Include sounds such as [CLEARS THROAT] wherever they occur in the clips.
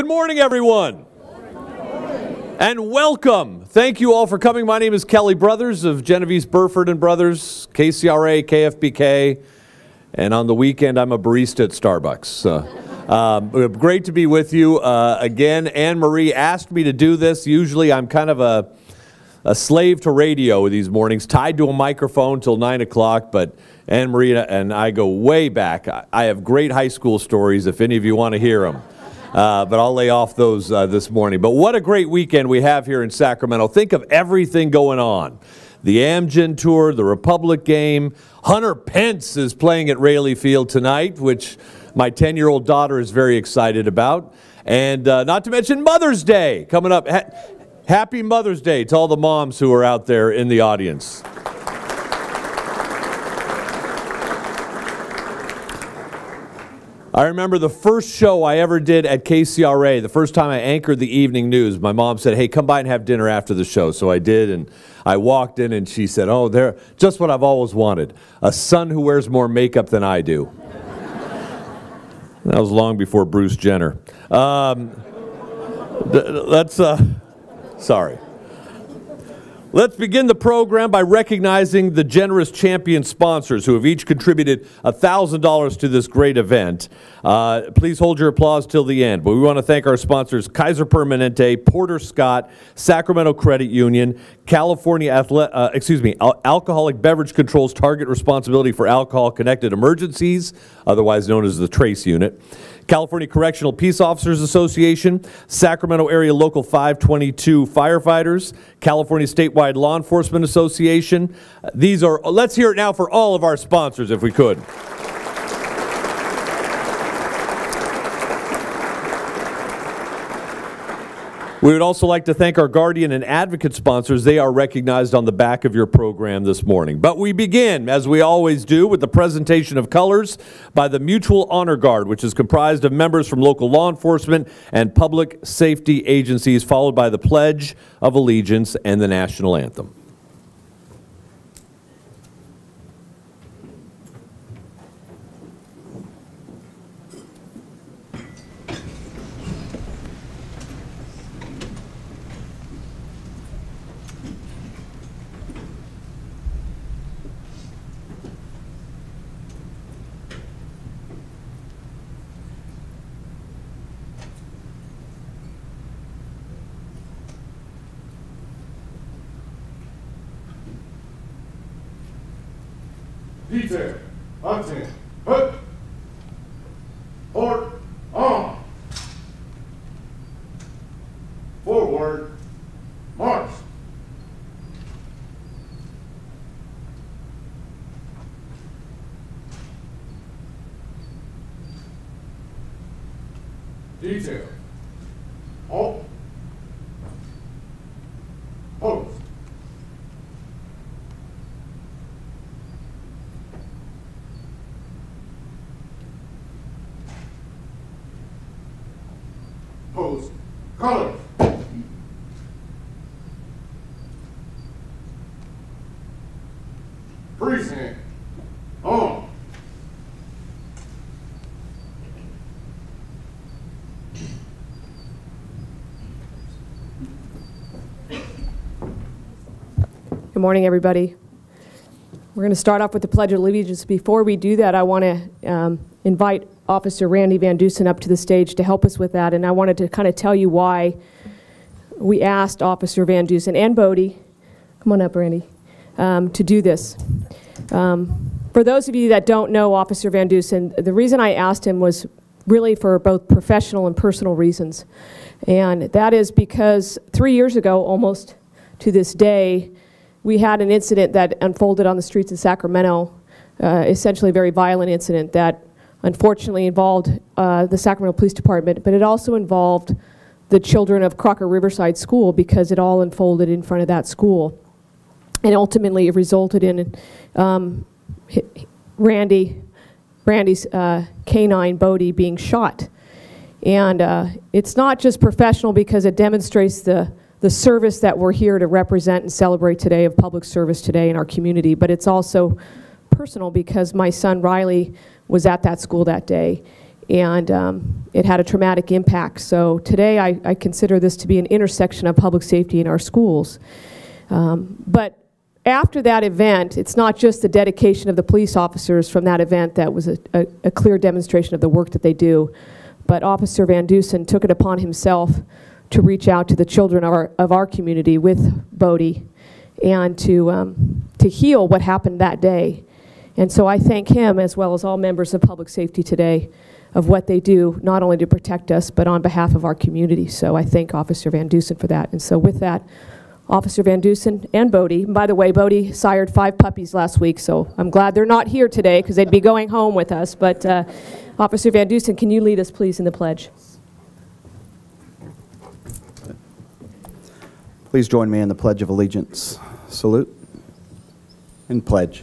Good morning, everyone. And welcome. Thank you all for coming. My name is Kelly Brothers of Genovese Burford and Brothers, KCRA, KFBK, and on the weekend I'm a barista at Starbucks. Uh, um, great to be with you uh, again. Anne Marie asked me to do this. Usually I'm kind of a, a slave to radio these mornings, tied to a microphone till 9 o'clock, but Anne Marie and I go way back. I have great high school stories if any of you want to hear them. Uh, but I'll lay off those uh, this morning. But what a great weekend we have here in Sacramento. Think of everything going on the Amgen Tour, the Republic game. Hunter Pence is playing at Raley Field tonight, which my 10 year old daughter is very excited about. And uh, not to mention Mother's Day coming up. Ha- Happy Mother's Day to all the moms who are out there in the audience. I remember the first show I ever did at KCRA, the first time I anchored the evening news. My mom said, Hey, come by and have dinner after the show. So I did, and I walked in, and she said, Oh, there, just what I've always wanted a son who wears more makeup than I do. that was long before Bruce Jenner. Um, that's, uh, sorry. Let's begin the program by recognizing the generous champion sponsors who have each contributed $1,000 to this great event. Uh, please hold your applause till the end. But we want to thank our sponsors Kaiser Permanente, Porter Scott, Sacramento Credit Union, California Athle- uh, excuse me, Al- Alcoholic Beverage Control's Target Responsibility for Alcohol Connected Emergencies, otherwise known as the TRACE unit. California Correctional Peace Officers Association, Sacramento Area Local 522 Firefighters, California Statewide Law Enforcement Association. These are, let's hear it now for all of our sponsors if we could. We would also like to thank our guardian and advocate sponsors. They are recognized on the back of your program this morning. But we begin, as we always do, with the presentation of colors by the Mutual Honor Guard, which is comprised of members from local law enforcement and public safety agencies, followed by the Pledge of Allegiance and the national anthem. Detail, attend, Post, colors. Precinct, on. Good morning, everybody. We're going to start off with the Pledge of Allegiance. Before we do that, I want to um, invite Officer Randy Van Dusen up to the stage to help us with that. And I wanted to kind of tell you why we asked Officer Van Dusen and Bodie, come on up, Randy, um, to do this. Um, for those of you that don't know Officer Van Dusen, the reason I asked him was really for both professional and personal reasons. And that is because three years ago, almost to this day, we had an incident that unfolded on the streets of Sacramento, uh, essentially a very violent incident that unfortunately involved uh, the Sacramento Police Department, but it also involved the children of Crocker Riverside School because it all unfolded in front of that school. And ultimately, it resulted in um, Randy, Randy's uh, canine Bodie being shot. And uh, it's not just professional because it demonstrates the, the service that we're here to represent and celebrate today of public service today in our community, but it's also personal because my son Riley was at that school that day. and um, it had a traumatic impact. So today I, I consider this to be an intersection of public safety in our schools. Um, but after that event, it's not just the dedication of the police officers from that event that was a, a, a clear demonstration of the work that they do, but Officer Van Dusen took it upon himself to reach out to the children of our, of our community with Bodie and to, um, to heal what happened that day. And so I thank him, as well as all members of public safety today, of what they do, not only to protect us, but on behalf of our community. So I thank Officer Van Dusen for that. And so with that, Officer Van Dusen and Bodie. By the way, Bodie sired five puppies last week, so I'm glad they're not here today because they'd be going home with us. But uh, Officer Van Dusen, can you lead us, please, in the pledge? Please join me in the Pledge of Allegiance. Salute and pledge.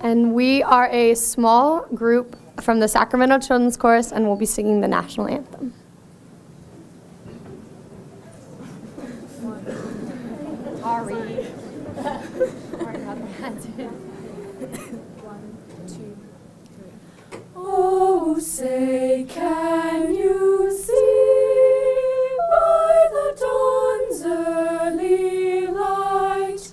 And we are a small group from the Sacramento Children's Chorus, and we'll be singing the national anthem. Sorry. [LAUGHS] Oh, say, can you see by the dawn's early light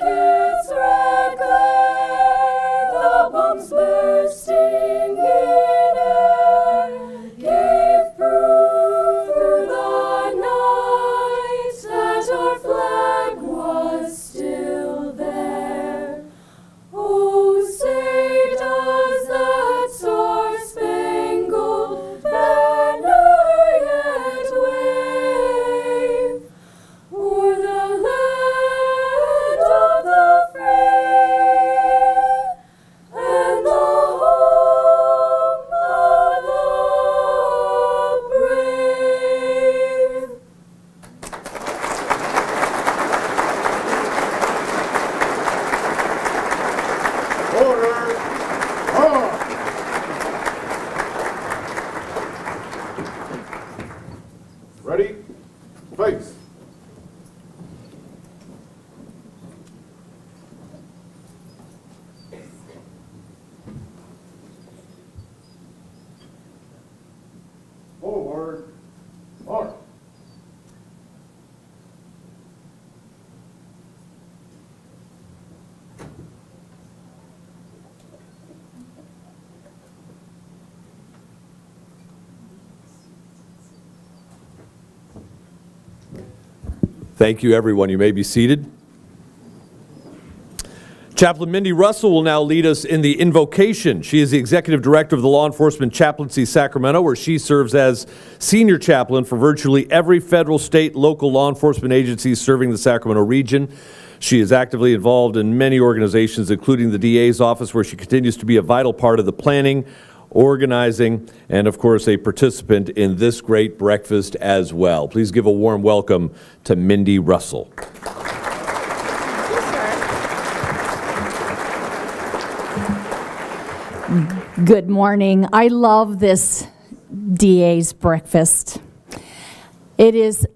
rocket's red glare, the bombs bursting Thank you, everyone. You may be seated. Chaplain Mindy Russell will now lead us in the invocation. She is the executive director of the Law Enforcement Chaplaincy Sacramento, where she serves as senior chaplain for virtually every federal, state, local law enforcement agency serving the Sacramento region. She is actively involved in many organizations, including the DA's office, where she continues to be a vital part of the planning, organizing, and of course, a participant in this great breakfast as well. Please give a warm welcome to Mindy Russell. Good morning. I love this DA's breakfast. It is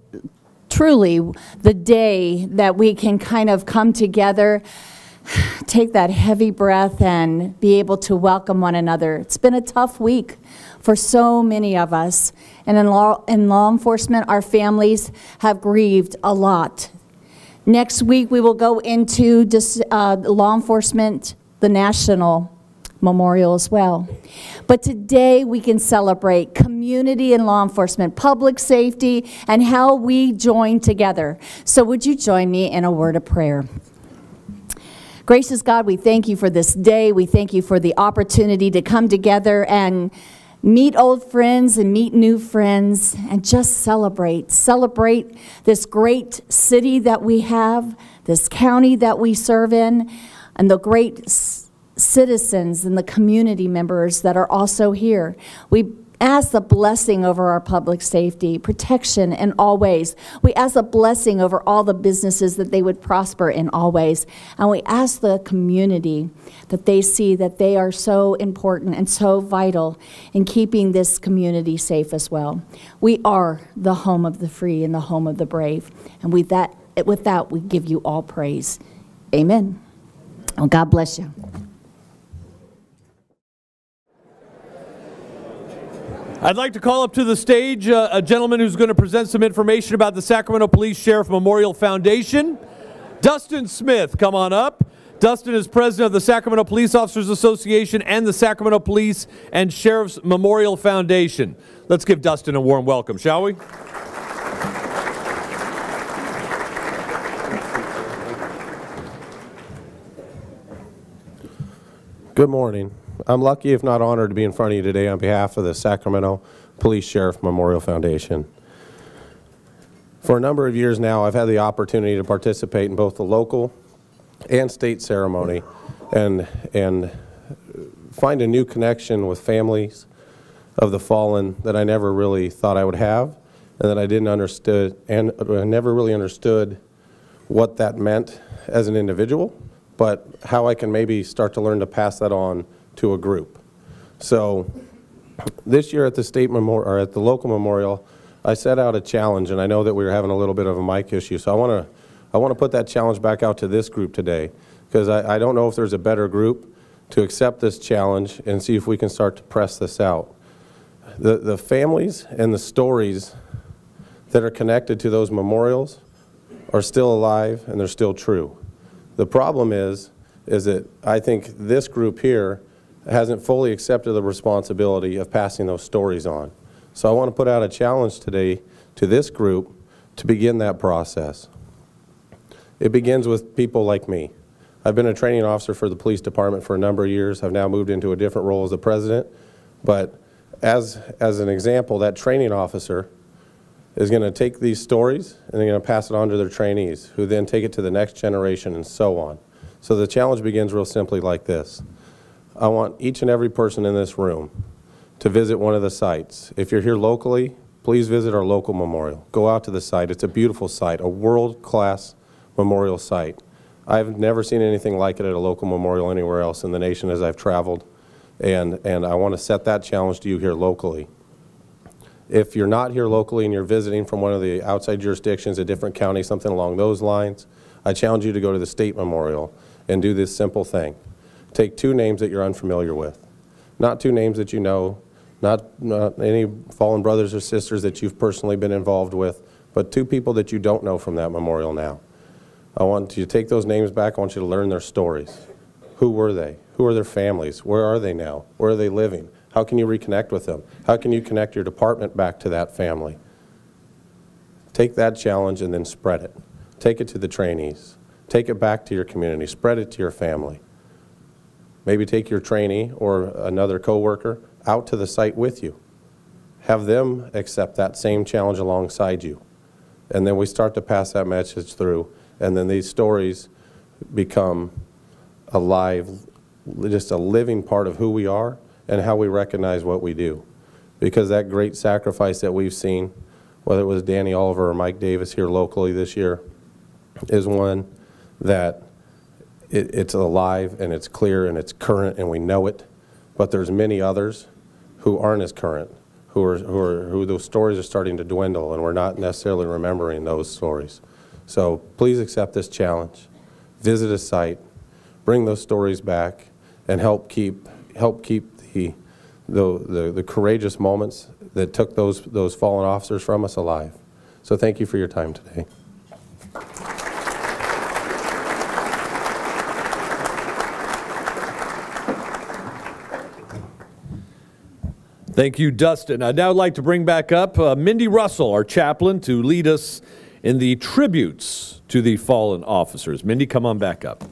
truly the day that we can kind of come together, take that heavy breath, and be able to welcome one another. It's been a tough week for so many of us. And in law, in law enforcement, our families have grieved a lot. Next week, we will go into dis, uh, law enforcement, the national memorial as well. But today we can celebrate community and law enforcement, public safety, and how we join together. So would you join me in a word of prayer? Gracious God, we thank you for this day. We thank you for the opportunity to come together and meet old friends and meet new friends and just celebrate. Celebrate this great city that we have, this county that we serve in, and the great citizens and the community members that are also here. We ask the blessing over our public safety, protection in all ways. We ask the blessing over all the businesses that they would prosper in all ways. And we ask the community that they see that they are so important and so vital in keeping this community safe as well. We are the home of the free and the home of the brave. And with that, with that we give you all praise. Amen. Well, God bless you. I'd like to call up to the stage uh, a gentleman who's going to present some information about the Sacramento Police Sheriff Memorial Foundation. Dustin Smith, come on up. Dustin is president of the Sacramento Police Officers Association and the Sacramento Police and Sheriff's Memorial Foundation. Let's give Dustin a warm welcome, shall we? Good morning. I'm lucky, if not honored, to be in front of you today on behalf of the Sacramento Police Sheriff Memorial Foundation. For a number of years now, I've had the opportunity to participate in both the local and state ceremony and, and find a new connection with families of the fallen that I never really thought I would have and that I didn't understood and I never really understood what that meant as an individual, but how I can maybe start to learn to pass that on to a group. So this year at the state memorial, or at the local memorial, I set out a challenge, and I know that we were having a little bit of a mic issue, so I want to I want to put that challenge back out to this group today, because I, I don't know if there's a better group to accept this challenge and see if we can start to press this out. The, the families and the stories that are connected to those memorials are still alive and they're still true. The problem is, is that I think this group here hasn't fully accepted the responsibility of passing those stories on. So I want to put out a challenge today to this group to begin that process. It begins with people like me. I've been a training officer for the police department for a number of years. I've now moved into a different role as the president. But as, as an example, that training officer is going to take these stories and they're going to pass it on to their trainees, who then take it to the next generation and so on. So the challenge begins real simply like this. I want each and every person in this room to visit one of the sites. If you're here locally, please visit our local memorial. Go out to the site. It's a beautiful site, a world-class memorial site. I've never seen anything like it at a local memorial anywhere else in the nation as I've traveled, and, and I want to set that challenge to you here locally. If you're not here locally and you're visiting from one of the outside jurisdictions, a different county, something along those lines, I challenge you to go to the state memorial and do this simple thing. Take two names that you're unfamiliar with. Not two names that you know, not, not any fallen brothers or sisters that you've personally been involved with, but two people that you don't know from that memorial now. I want you to take those names back. I want you to learn their stories. Who were they? Who are their families? Where are they now? Where are they living? How can you reconnect with them? How can you connect your department back to that family? Take that challenge and then spread it. Take it to the trainees. Take it back to your community. Spread it to your family. Maybe take your trainee or another coworker out to the site with you. Have them accept that same challenge alongside you. And then we start to pass that message through, and then these stories become alive, just a living part of who we are and how we recognize what we do. Because that great sacrifice that we've seen, whether it was Danny Oliver or Mike Davis here locally this year, is one that it, it's alive and it's clear and it's current and we know it. But there's many others who aren't as current, who are, who are who those stories are starting to dwindle and we're not necessarily remembering those stories. So please accept this challenge. Visit a site, bring those stories back, and help keep help keep the the, the, the courageous moments that took those those fallen officers from us alive. So thank you for your time today. Thank you, Dustin. I'd now like to bring back up uh, Mindy Russell, our chaplain, to lead us in the tributes to the fallen officers. Mindy, come on back up.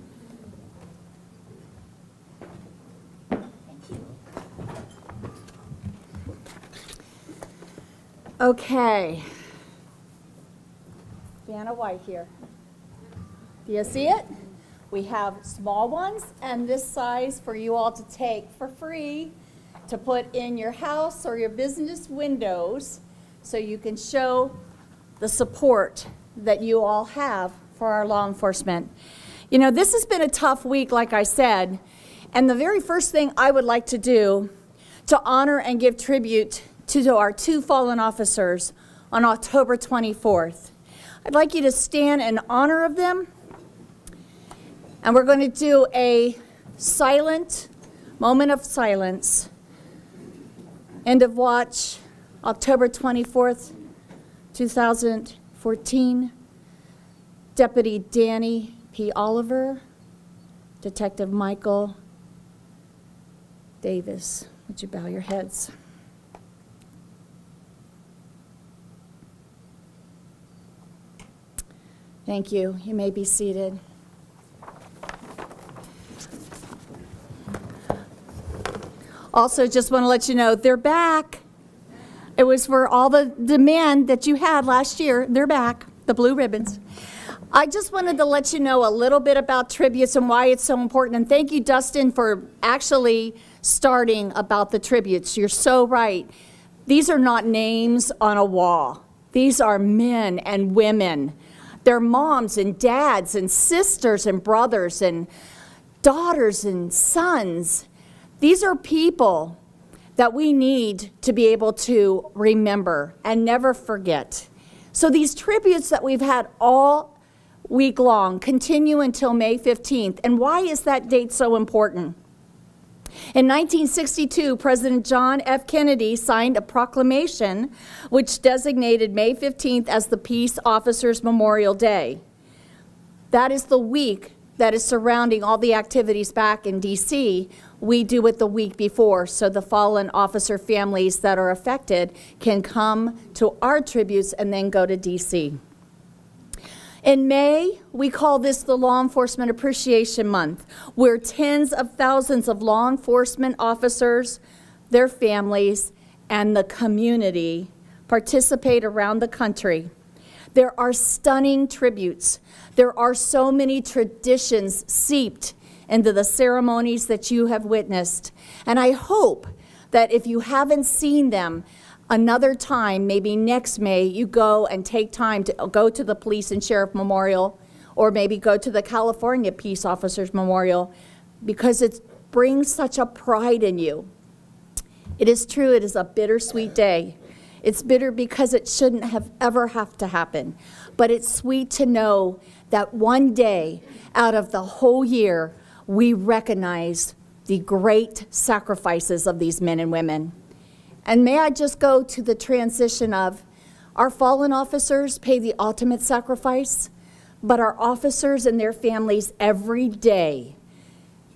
Okay. Vanna White here. Do you see it? We have small ones and this size for you all to take for free to put in your house or your business windows so you can show the support that you all have for our law enforcement. You know, this has been a tough week, like I said, and the very first thing I would like to do to honor and give tribute to our two fallen officers on October 24th. I'd like you to stand in honor of them, and we're going to do a silent moment of silence. End of watch, October 24th, 2014. Deputy Danny P. Oliver, Detective Michael Davis. Would you bow your heads? Thank you. You may be seated. Also, just want to let you know they're back. It was for all the demand that you had last year. They're back, the blue ribbons. I just wanted to let you know a little bit about tributes and why it's so important. And thank you, Dustin, for actually starting about the tributes. You're so right. These are not names on a wall, these are men and women. They're moms and dads and sisters and brothers and daughters and sons. These are people that we need to be able to remember and never forget. So these tributes that we've had all week long continue until May 15th. And why is that date so important? In 1962, President John F. Kennedy signed a proclamation which designated May 15th as the Peace Officers Memorial Day. That is the week that is surrounding all the activities back in D.C. We do it the week before so the fallen officer families that are affected can come to our tributes and then go to D.C. In May, we call this the Law Enforcement Appreciation Month, where tens of thousands of law enforcement officers, their families, and the community participate around the country. There are stunning tributes. There are so many traditions seeped into the ceremonies that you have witnessed. And I hope that if you haven't seen them, another time, maybe next May, you go and take time to go to the Police and Sheriff Memorial or maybe go to the California Peace Officers Memorial because it brings such a pride in you. It is true, it is a bittersweet day. It's bitter because it shouldn't have ever have to happen. But it's sweet to know that one day out of the whole year, we recognize the great sacrifices of these men and women. And may I just go to the transition of our fallen officers pay the ultimate sacrifice, but our officers and their families every day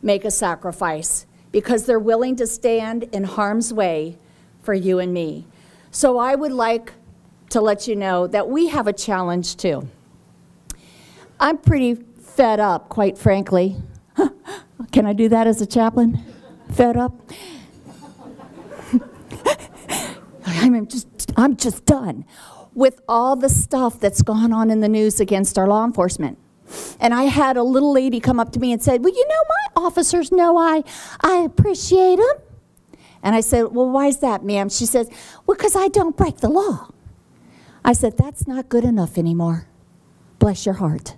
make a sacrifice because they're willing to stand in harm's way for you and me. So I would like to let you know that we have a challenge too. I'm pretty fed up, quite frankly. Can I do that as a chaplain? Fed up? I'm just, I'm just done with all the stuff that's gone on in the news against our law enforcement. And I had a little lady come up to me and said, Well, you know, my officers know I, I appreciate them. And I said, Well, why is that, ma'am? She says, Well, because I don't break the law. I said, That's not good enough anymore. Bless your heart.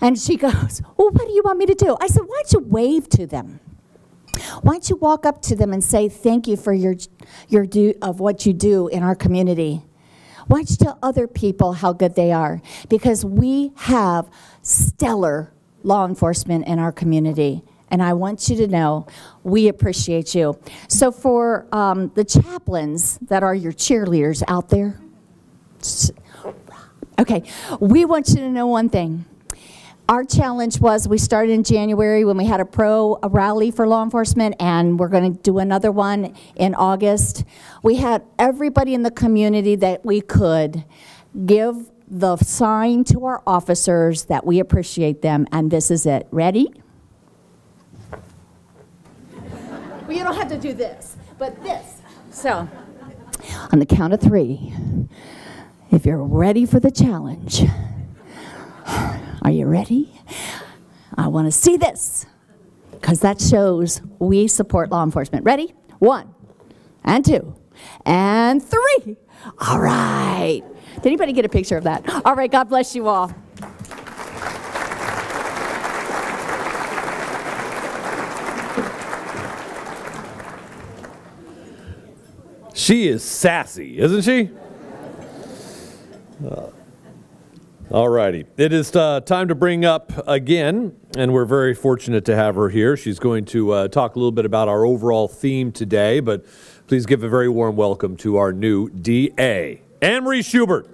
And she goes, Well, what do you want me to do? I said, Why don't you wave to them? Why don't you walk up to them and say thank you for your, your do of what you do in our community? Why don't you tell other people how good they are? Because we have stellar law enforcement in our community. And I want you to know we appreciate you. So, for um, the chaplains that are your cheerleaders out there, okay, we want you to know one thing. Our challenge was, we started in January when we had a pro a rally for law enforcement, and we're going to do another one in August. We had everybody in the community that we could give the sign to our officers that we appreciate them, and this is it. Ready? Well, you don't have to do this, but this. So, on the count of three, if you're ready for the challenge, are you ready? I want to see this because that shows we support law enforcement. Ready? One, and two, and three. All right. Did anybody get a picture of that? All right, God bless you all. She is sassy, isn't she? Uh, all righty. It is uh, time to bring up again, and we're very fortunate to have her here. She's going to uh, talk a little bit about our overall theme today, but please give a very warm welcome to our new DA, Anne Marie Schubert.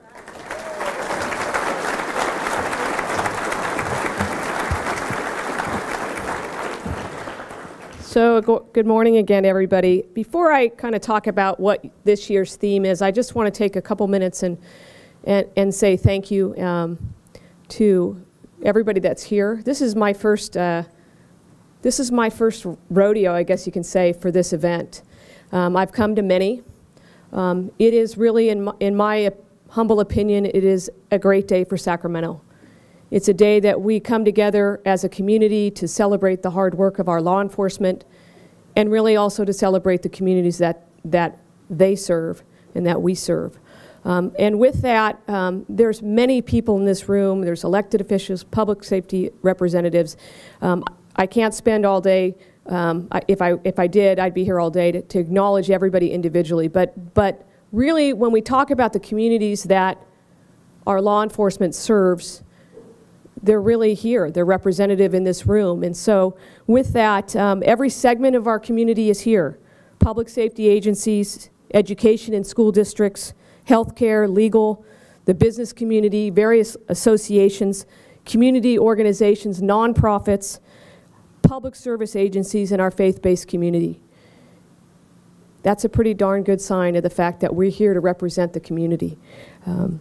So, good morning again, everybody. Before I kind of talk about what this year's theme is, I just want to take a couple minutes and, and, and say thank you um, to everybody that's here. This is my first, uh, this is my first rodeo, I guess you can say, for this event. Um, I've come to many. Um, it is really, in my, in my humble opinion, it is a great day for Sacramento. It's a day that we come together as a community to celebrate the hard work of our law enforcement and really also to celebrate the communities that, that they serve and that we serve. Um, and with that, um, there's many people in this room. There's elected officials, public safety representatives. Um, I can't spend all day. Um, I, if I if I did, I'd be here all day to, to acknowledge everybody individually. But but really, when we talk about the communities that our law enforcement serves, they're really here. They're representative in this room. And so, with that, um, every segment of our community is here public safety agencies, education and school districts, healthcare, legal, the business community, various associations, community organizations, nonprofits, public service agencies, and our faith based community. That's a pretty darn good sign of the fact that we're here to represent the community. Um,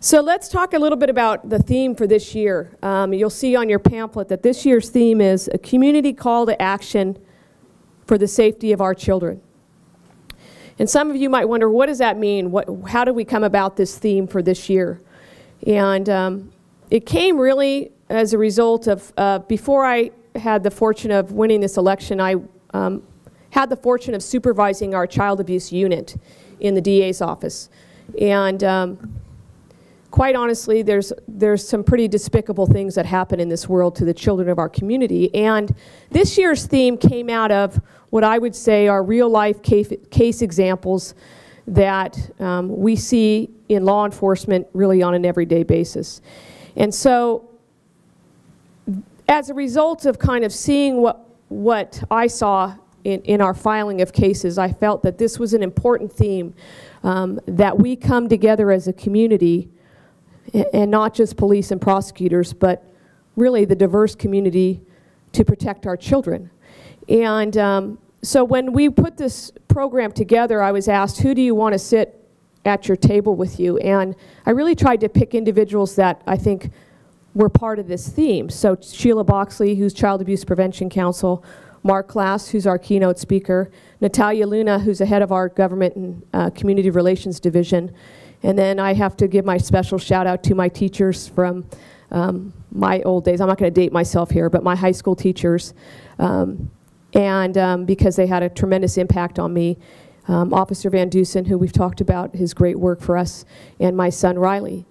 so let's talk a little bit about the theme for this year. Um, you'll see on your pamphlet that this year's theme is a community call to action for the safety of our children. And some of you might wonder, what does that mean? What, how do we come about this theme for this year? And um, it came really as a result of, uh, before I had the fortune of winning this election, I um, had the fortune of supervising our child abuse unit in the DA's office. And um, quite honestly, there's, there's some pretty despicable things that happen in this world to the children of our community. And this year's theme came out of what I would say are real life case, case examples that um, we see in law enforcement really on an everyday basis. And so, as a result of kind of seeing what, what I saw in, in our filing of cases, I felt that this was an important theme um, that we come together as a community and not just police and prosecutors, but really the diverse community to protect our children. And um, so when we put this program together, I was asked, who do you want to sit at your table with you? And I really tried to pick individuals that I think were part of this theme. So Sheila Boxley, who's Child Abuse Prevention Council, Marc Klaas, who's our keynote speaker, Natalia Luna, who's the head of our Government and uh, Community Relations Division, and then I have to give my special shout out to my teachers from um, my old days. I'm not going to date myself here, but my high school teachers, um, and um, because they had a tremendous impact on me. Um, Officer Van Dusen, who we've talked about his great work for us, and my son Riley.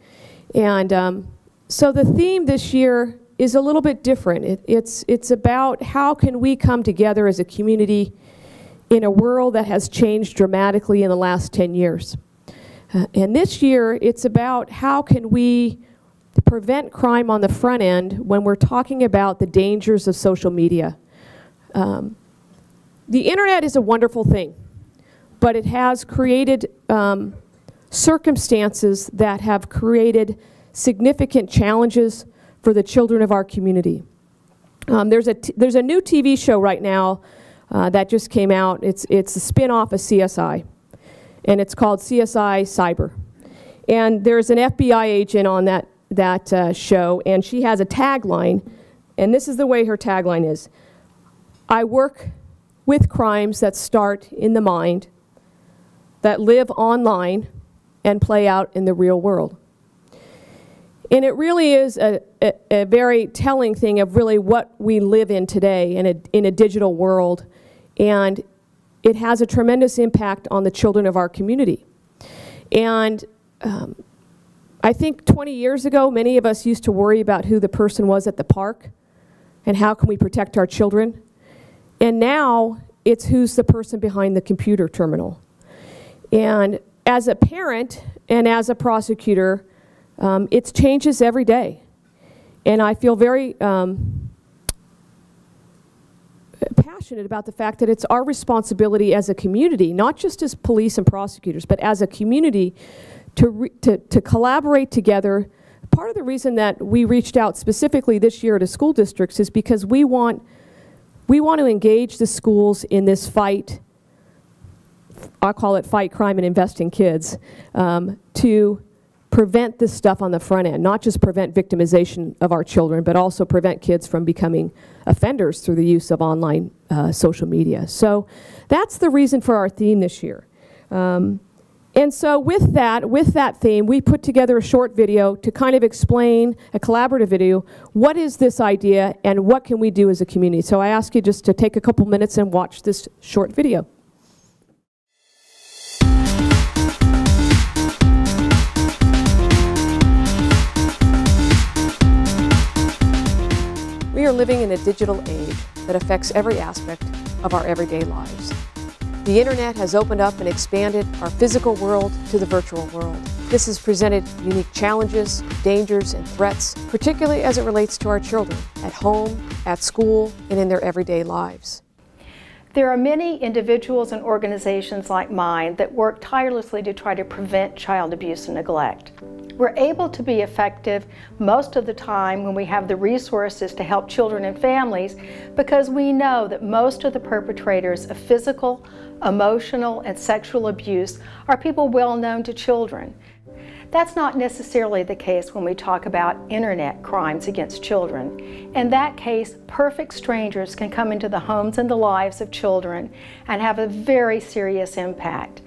And um, so the theme this year is a little bit different. It, it's, it's about how can we come together as a community in a world that has changed dramatically in the last 10 years. Uh, and this year, it's about how can we prevent crime on the front end when we're talking about the dangers of social media. Um, the internet is a wonderful thing, but it has created um, circumstances that have created significant challenges for the children of our community. Um, there's, a there's a new TV show right now uh, that just came out. It's, it's a spin off of CSI, and it's called CSI Cyber. And there's an FBI agent on that, that uh, show, and she has a tagline, and this is the way her tagline is I work with crimes that start in the mind, that live online, and play out in the real world. And it really is a, a, a, very telling thing of really what we live in today in a, in a digital world. And it has a tremendous impact on the children of our community. And um, I think 20 years ago, many of us used to worry about who the person was at the park and how can we protect our children. And now it's who's the person behind the computer terminal. And as a parent and as a prosecutor, um, it changes every day. And I feel very um, passionate about the fact that it's our responsibility as a community, not just as police and prosecutors, but as a community to, to, to collaborate together. Part of the reason that we reached out specifically this year to school districts is because we want, we want to engage the schools in this fight. I call it fight crime and invest in kids, um, to prevent this stuff on the front end, not just prevent victimization of our children, but also prevent kids from becoming offenders through the use of online uh, social media. So that's the reason for our theme this year. Um, and so with that, with that theme, we put together a short video to kind of explain, a collaborative video, what is this idea and what can we do as a community. So I ask you just to take a couple minutes and watch this short video. We are living in a digital age that affects every aspect of our everyday lives. The internet has opened up and expanded our physical world to the virtual world. This has presented unique challenges, dangers, and threats, particularly as it relates to our children at home, at school, and in their everyday lives. There are many individuals and organizations like mine that work tirelessly to try to prevent child abuse and neglect. We're able to be effective most of the time when we have the resources to help children and families because we know that most of the perpetrators of physical, emotional, and sexual abuse are people well known to children. That's not necessarily the case when we talk about internet crimes against children. In that case, perfect strangers can come into the homes and the lives of children and have a very serious impact.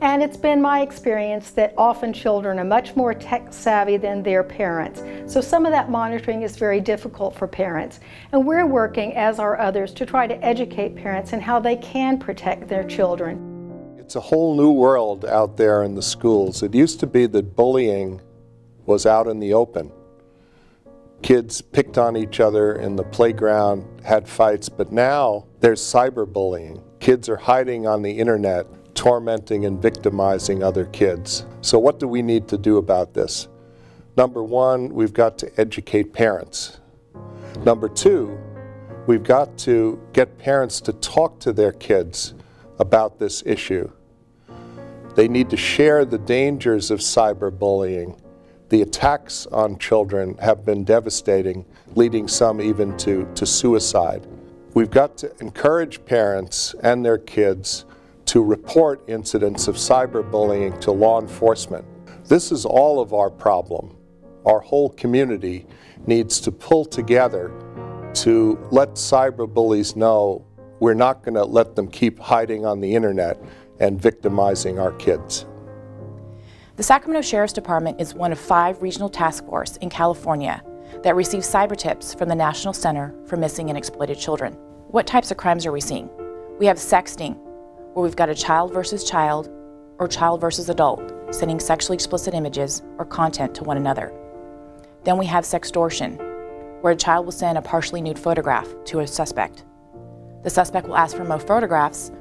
And it's been my experience that often children are much more tech savvy than their parents. So some of that monitoring is very difficult for parents. And we're working, as are others, to try to educate parents in how they can protect their children. It's a whole new world out there in the schools. It used to be that bullying was out in the open. Kids picked on each other in the playground, had fights, but now there's cyberbullying. Kids are hiding on the internet, tormenting and victimizing other kids. So, what do we need to do about this? Number one, we've got to educate parents. Number two, we've got to get parents to talk to their kids about this issue. They need to share the dangers of cyberbullying. The attacks on children have been devastating, leading some even to, to suicide. We've got to encourage parents and their kids to report incidents of cyberbullying to law enforcement. This is all of our problem. Our whole community needs to pull together to let cyberbullies know we're not going to let them keep hiding on the internet and victimizing our kids. The Sacramento Sheriff's Department is one of five regional task force in California that receives cyber tips from the National Center for Missing and Exploited Children. What types of crimes are we seeing? We have sexting, where we've got a child versus child or child versus adult sending sexually explicit images or content to one another. Then we have sextortion, where a child will send a partially nude photograph to a suspect. The suspect will ask for more photographs,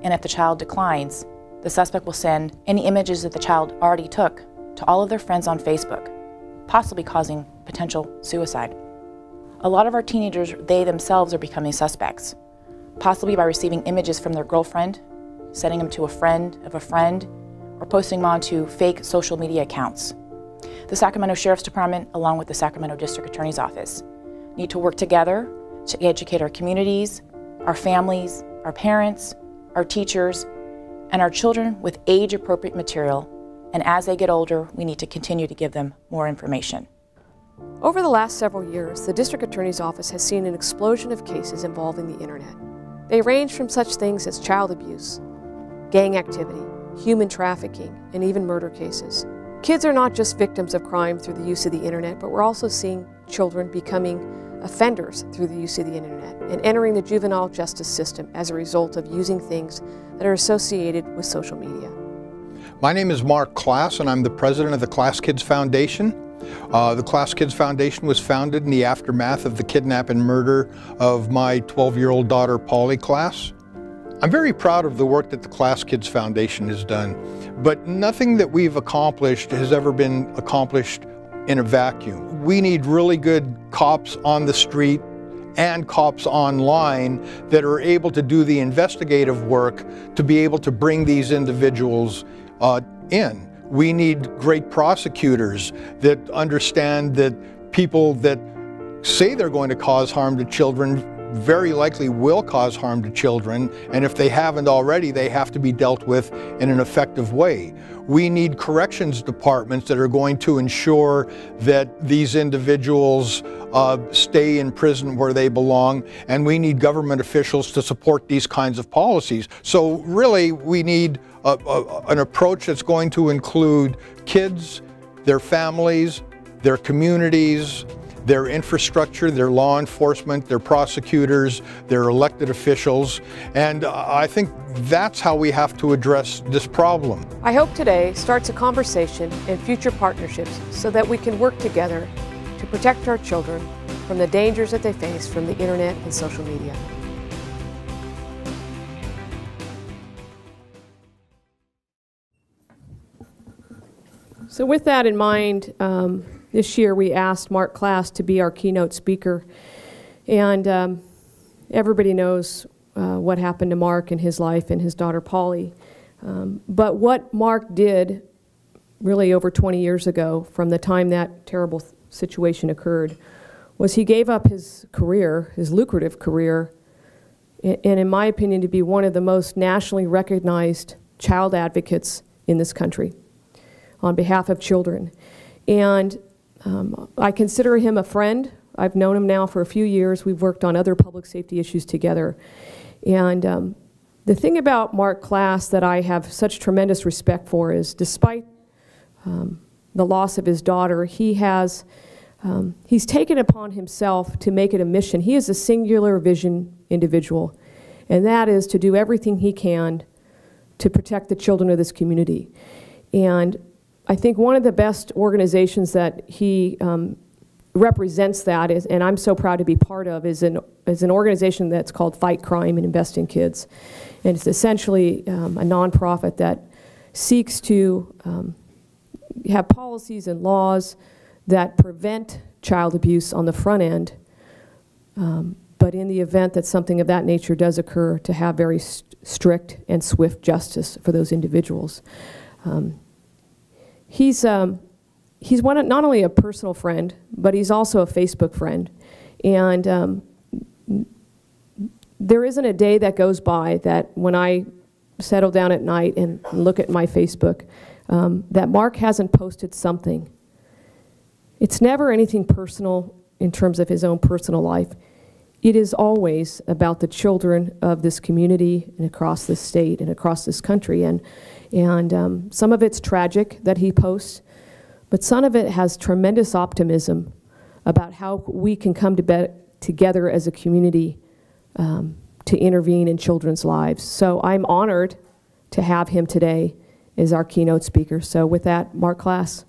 and if the child declines, the suspect will send any images that the child already took to all of their friends on Facebook, possibly causing potential suicide. A lot of our teenagers, they themselves are becoming suspects, possibly by receiving images from their girlfriend, sending them to a friend of a friend, or posting them onto fake social media accounts. The Sacramento Sheriff's Department, along with the Sacramento District Attorney's Office, need to work together to educate our communities, our families, our parents, our teachers, and our children with age appropriate material. And as they get older, we need to continue to give them more information. Over the last several years, the District Attorney's Office has seen an explosion of cases involving the internet. They range from such things as child abuse, gang activity, human trafficking, and even murder cases. Kids are not just victims of crime through the use of the internet, but we're also seeing children becoming offenders through the use of the internet and entering the juvenile justice system as a result of using things that are associated with social media. My name is Marc Klaas, and I'm the president of the Klaas Kids Foundation. Uh, the Klaas Kids Foundation was founded in the aftermath of the kidnap and murder of my 12-year-old daughter, Polly Klaas. I'm very proud of the work that the Klaas Kids Foundation has done, but nothing that we've accomplished has ever been accomplished in a vacuum. We need really good cops on the street and cops online that are able to do the investigative work to be able to bring these individuals uh, in. We need great prosecutors that understand that people that say they're going to cause harm to children very likely will cause harm to children, and if they haven't already, they have to be dealt with in an effective way. We need corrections departments that are going to ensure that these individuals uh, stay in prison where they belong, and we need government officials to support these kinds of policies. So really, we need a, a, an approach that's going to include kids, their families, their communities, their infrastructure, their law enforcement, their prosecutors, their elected officials, and I think that's how we have to address this problem. I hope today starts a conversation and future partnerships so that we can work together to protect our children from the dangers that they face from the internet and social media. So with that in mind, um, this year we asked Marc Klaas to be our keynote speaker. And um, everybody knows uh, what happened to Marc and his life and his daughter Polly. Um, but what Marc did really over 20 years ago, from the time that terrible situation occurred, was he gave up his career, his lucrative career, and in my opinion, to be one of the most nationally recognized child advocates in this country on behalf of children. And um, I consider him a friend. I've known him now for a few years. We've worked on other public safety issues together. And um, the thing about Marc Klaas that I have such tremendous respect for is despite um, the loss of his daughter, he has um, he's taken upon himself to make it a mission. He is a singular vision individual, and that is to do everything he can to protect the children of this community. And I think one of the best organizations that he um, represents that is, and I'm so proud to be part of, is an, is an organization that's called Fight Crime and Invest in Kids. And it's essentially um, a nonprofit that seeks to um, have policies and laws that prevent child abuse on the front end, um, but in the event that something of that nature does occur, to have very st strict and swift justice for those individuals. Um, he's, um, he's one, not only a personal friend, but he's also a Facebook friend. And um, there isn't a day that goes by that when I settle down at night and look at my Facebook, um, that Marc hasn't posted something. It's never anything personal in terms of his own personal life. It is always about the children of this community and across this state and across this country. And, and um, some of it's tragic that he posts, but some of it has tremendous optimism about how we can come to together as a community um, to intervene in children's lives. So I'm honored to have him today as our keynote speaker. So with that, Marc Klaas.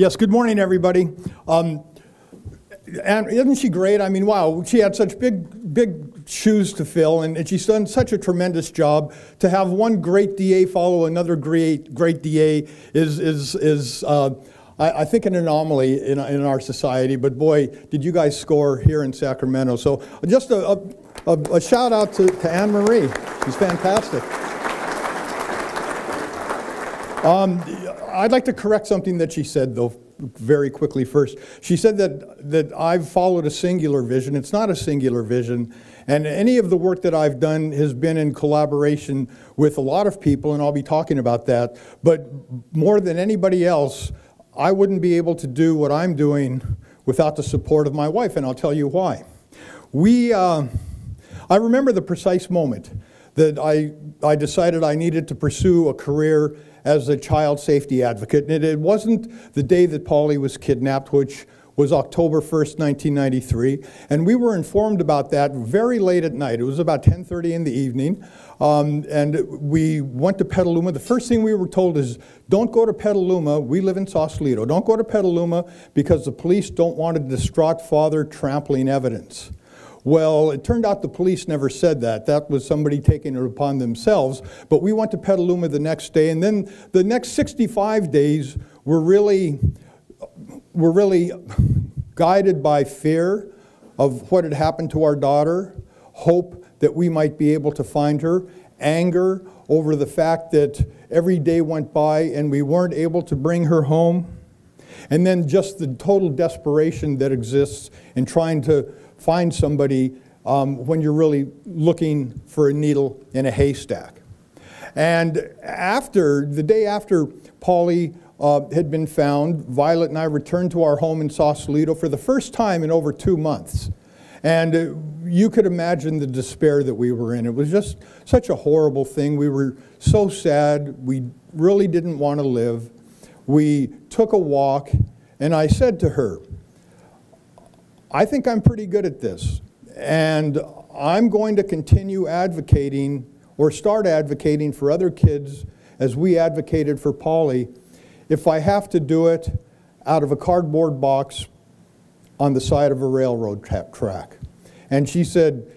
Yes, good morning, everybody. Um, and isn't she great? I mean, wow, she had such big, big shoes to fill, and, and she's done such a tremendous job. To have one great DA follow another great great DA is is is. Uh, I, I think an anomaly in, in our society, but boy, did you guys score here in Sacramento. So just a, a, a, shout out to, to Anne Marie. She's fantastic. Um, I'd like to correct something that she said, though, very quickly first. She said that, that I've followed a singular vision. It's not a singular vision. And any of the work that I've done has been in collaboration with a lot of people, and I'll be talking about that. But more than anybody else, I wouldn't be able to do what I'm doing without the support of my wife, and I'll tell you why. We, uh, I remember the precise moment that I, I decided I needed to pursue a career as a child safety advocate. And it, wasn't the day that Polly was kidnapped, which was October 1st, 1993. And we were informed about that very late at night. It was about 10.30 in the evening. Um, and we went to Petaluma. The first thing we were told is, don't go to Petaluma. We live in Sausalito. Don't go to Petaluma because the police don't want a distraught father trampling evidence. Well, it turned out the police never said that. That was somebody taking it upon themselves. But we went to Petaluma the next day, and then the next 65 days were really, were really guided by fear of what had happened to our daughter, hope that we might be able to find her, anger over the fact that every day went by and we weren't able to bring her home, and then just the total desperation that exists in trying to find somebody um, when you're really looking for a needle in a haystack. And after, the day after Polly uh, had been found, Violet and I returned to our home in Sausalito for the first time in over two months. And uh, you could imagine the despair that we were in. It was just such a horrible thing. We were so sad. We really didn't want to live. We took a walk, and I said to her, I think I'm pretty good at this. And I'm going to continue advocating or start advocating for other kids as we advocated for Polly if I have to do it out of a cardboard box on the side of a railroad track. And she said,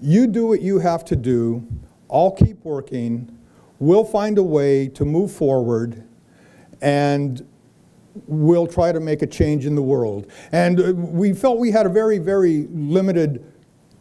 You do what you have to do, I'll keep working, we'll find a way to move forward, and we'll try to make a change in the world. And uh, we felt we had a very, very limited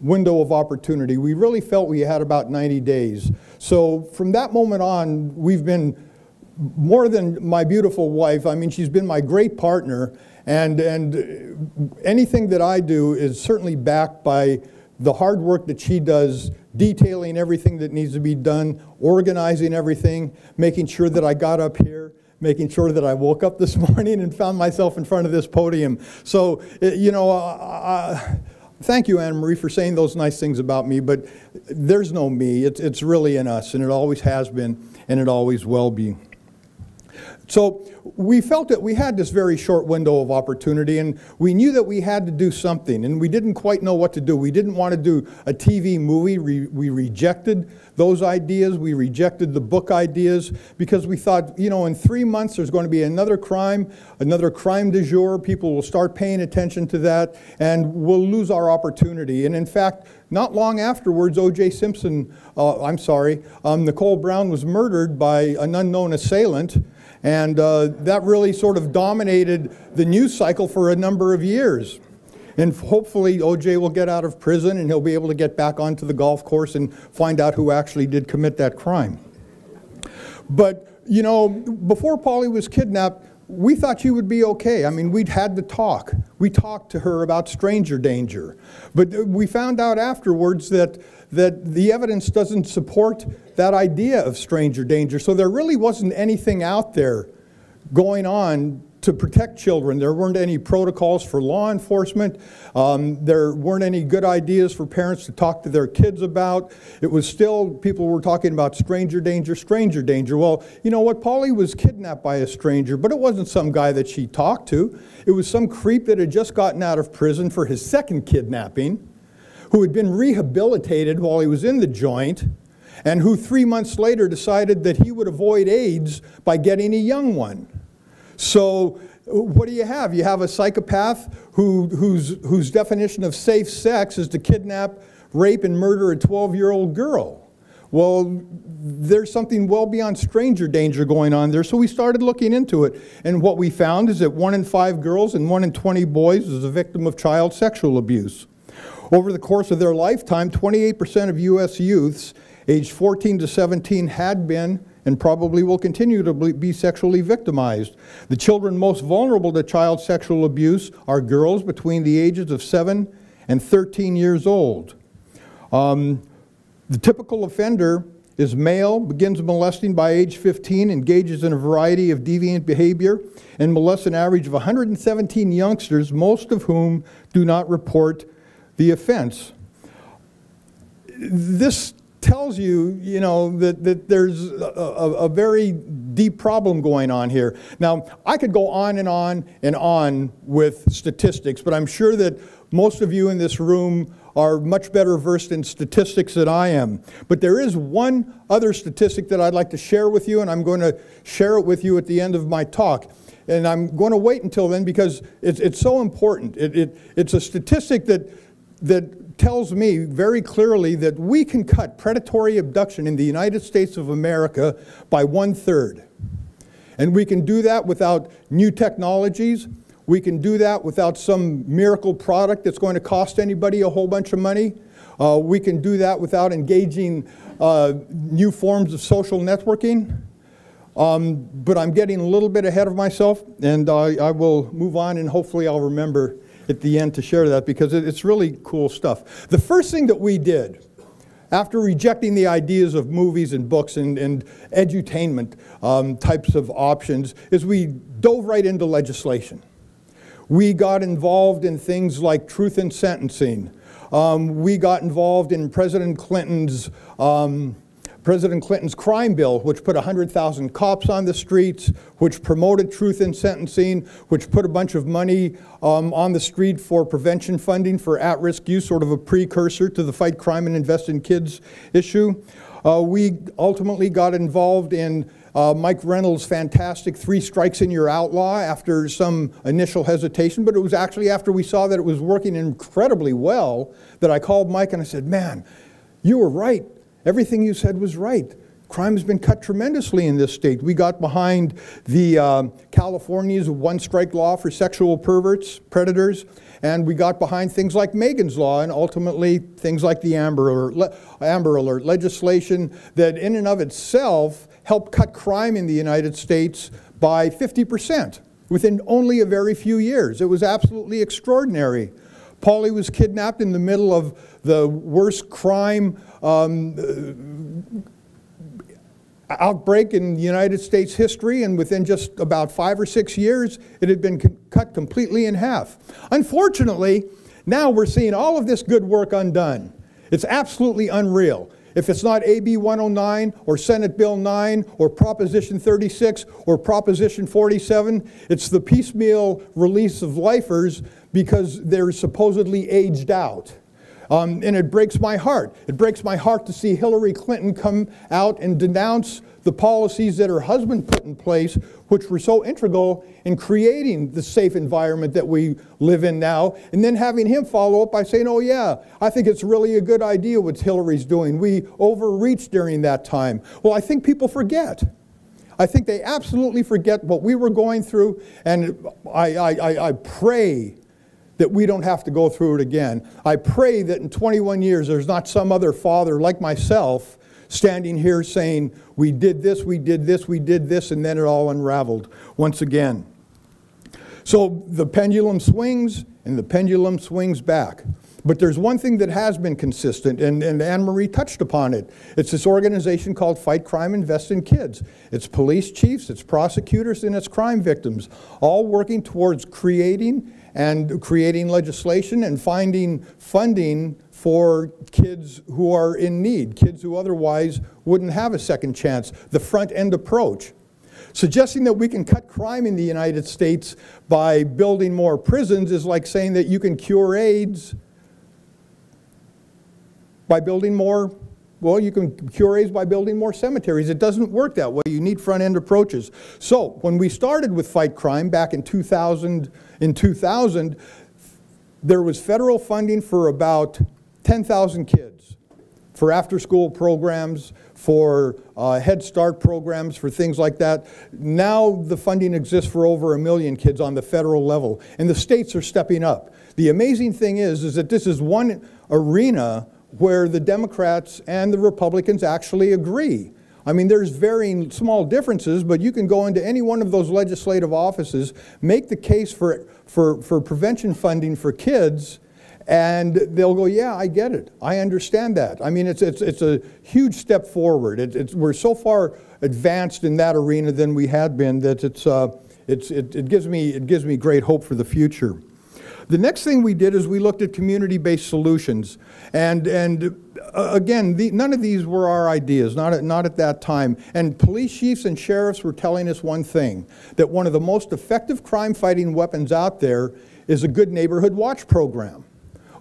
window of opportunity. We really felt we had about 90 days. So from that moment on, we've been more than my beautiful wife. I mean, she's been my great partner. And, and anything that I do is certainly backed by the hard work that she does, detailing everything that needs to be done, organizing everything, making sure that I got up here making sure that I woke up this [LAUGHS] morning and found myself in front of this podium. So, you know, uh, thank you, Anne Marie, for saying those nice things about me, but there's no me. It's, it's really in us, and it always has been, and it always will be. So we felt that we had this very short window of opportunity and we knew that we had to do something and we didn't quite know what to do. We didn't want to do a TV movie. We, we rejected those ideas. We rejected the book ideas because we thought, you know, in three months there's going to be another crime, another crime du jour. People will start paying attention to that and we'll lose our opportunity. And in fact, not long afterwards, O.J. Simpson, uh, I'm sorry, um, Nicole Brown was murdered by an unknown assailant. And uh, that really sort of dominated the news cycle for a number of years. And hopefully OJ will get out of prison and he'll be able to get back onto the golf course and find out who actually did commit that crime. But, you know, before Polly was kidnapped, we thought she would be okay. I mean, we'd had the talk. We talked to her about stranger danger. But we found out afterwards that that the evidence doesn't support that idea of stranger danger. So there really wasn't anything out there going on to protect children. There weren't any protocols for law enforcement. Um, there weren't any good ideas for parents to talk to their kids about. It was still, people were talking about stranger danger, stranger danger. Well, you know what? Polly was kidnapped by a stranger, but it wasn't some guy that she talked to. It was some creep that had just gotten out of prison for his second kidnapping who had been rehabilitated while he was in the joint, and who three months later decided that he would avoid AIDS by getting a young one. So, what do you have? You have a psychopath who, whose, whose definition of safe sex is to kidnap rape and murder a 12-year-old girl. Well, there's something well beyond stranger danger going on there, so we started looking into it. And what we found is that one in five girls and one in 20 boys is a victim of child sexual abuse. Over the course of their lifetime, 28% of U.S. youths aged 14 to 17 had been and probably will continue to be sexually victimized. The children most vulnerable to child sexual abuse are girls between the ages of 7 and 13 years old. Um, the typical offender is male, begins molesting by age 15, engages in a variety of deviant behavior, and molests an average of 117 youngsters, most of whom do not report the offense. This tells you, you know, that, that there's a, a, a, very deep problem going on here. Now, I could go on and on and on with statistics, but I'm sure that most of you in this room are much better versed in statistics than I am. But there is one other statistic that I'd like to share with you, and I'm going to share it with you at the end of my talk. And I'm going to wait until then because it's, it's so important. It, it, it's a statistic that, that tells me very clearly that we can cut predatory abduction in the United States of America by one third. And we can do that without new technologies. We can do that without some miracle product that's going to cost anybody a whole bunch of money. Uh, we can do that without engaging uh, new forms of social networking. Um, but I'm getting a little bit ahead of myself, and I, I will move on, and hopefully I'll remember at the end to share that because it's really cool stuff. The first thing that we did after rejecting the ideas of movies and books and, and edutainment um, types of options is we dove right into legislation. We got involved in things like truth in sentencing. Um, we got involved in President Clinton's um, President Clinton's crime bill, which put 100,000 cops on the streets, which promoted truth in sentencing, which put a bunch of money um, on the street for prevention funding for at-risk youth, sort of a precursor to the Fight Crime and Invest in Kids issue. Uh, we ultimately got involved in uh, Mike Reynolds' fantastic Three Strikes and You're Outlaw after some initial hesitation, but it was actually after we saw that it was working incredibly well that I called Mike and I said, man, you were right. Everything you said was right. Crime has been cut tremendously in this state. We got behind the um, California's one strike law for sexual perverts, predators, and we got behind things like Megan's Law and ultimately things like the Amber Alert, Amber Alert legislation that, in and of itself, helped cut crime in the United States by 50% within only a very few years. It was absolutely extraordinary. Polly was kidnapped in the middle of the worst crime um, outbreak in the United States history, and within just about five or six years, it had been cut completely in half. Unfortunately, now we're seeing all of this good work undone. It's absolutely unreal. If it's not AB 109 or Senate Bill 9 or Proposition 36 or Proposition 47, it's the piecemeal release of lifers because they're supposedly aged out. Um, and it breaks my heart. It breaks my heart to see Hillary Clinton come out and denounce the policies that her husband put in place, which were so integral in creating the safe environment that we live in now, and then having him follow up by saying, oh yeah, I think it's really a good idea what Hillary's doing. We overreached during that time. Well, I think people forget. I think they absolutely forget what we were going through, and I, I, I pray that we don't have to go through it again. I pray that in 21 years there's not some other father like myself standing here saying, we did this, we did this, we did this, and then it all unraveled once again. So the pendulum swings and the pendulum swings back. But there's one thing that has been consistent, and, and Anne Marie touched upon it. It's this organization called Fight Crime Invest in Kids. It's police chiefs, it's prosecutors, and it's crime victims, all working towards creating and creating legislation and finding funding for kids who are in need, kids who otherwise wouldn't have a second chance, the front end approach. Suggesting that we can cut crime in the United States by building more prisons is like saying that you can cure AIDS by building more well, you can cure AIDS by building more cemeteries. It doesn't work that way. You need front-end approaches. So when we started with Fight Crime back in 2000, in 2000, there was federal funding for about 10,000 kids for after-school programs, for uh, Head Start programs, for things like that. Now the funding exists for over a million kids on the federal level, and the states are stepping up. The amazing thing is, is that this is one arena where the Democrats and the Republicans actually agree. I mean, there's varying small differences, but you can go into any one of those legislative offices, make the case for, for, for prevention funding for kids, and they'll go, yeah, I get it. I understand that. I mean, it's, it's, it's a huge step forward. It, it's, we're so far advanced in that arena than we had been that it's, uh, it's, it, it, gives me, it gives me great hope for the future. The next thing we did is we looked at community-based solutions. And, and uh, again, the, none of these were our ideas, not at, not at that time. And police chiefs and sheriffs were telling us one thing, that one of the most effective crime-fighting weapons out there is a good neighborhood watch program.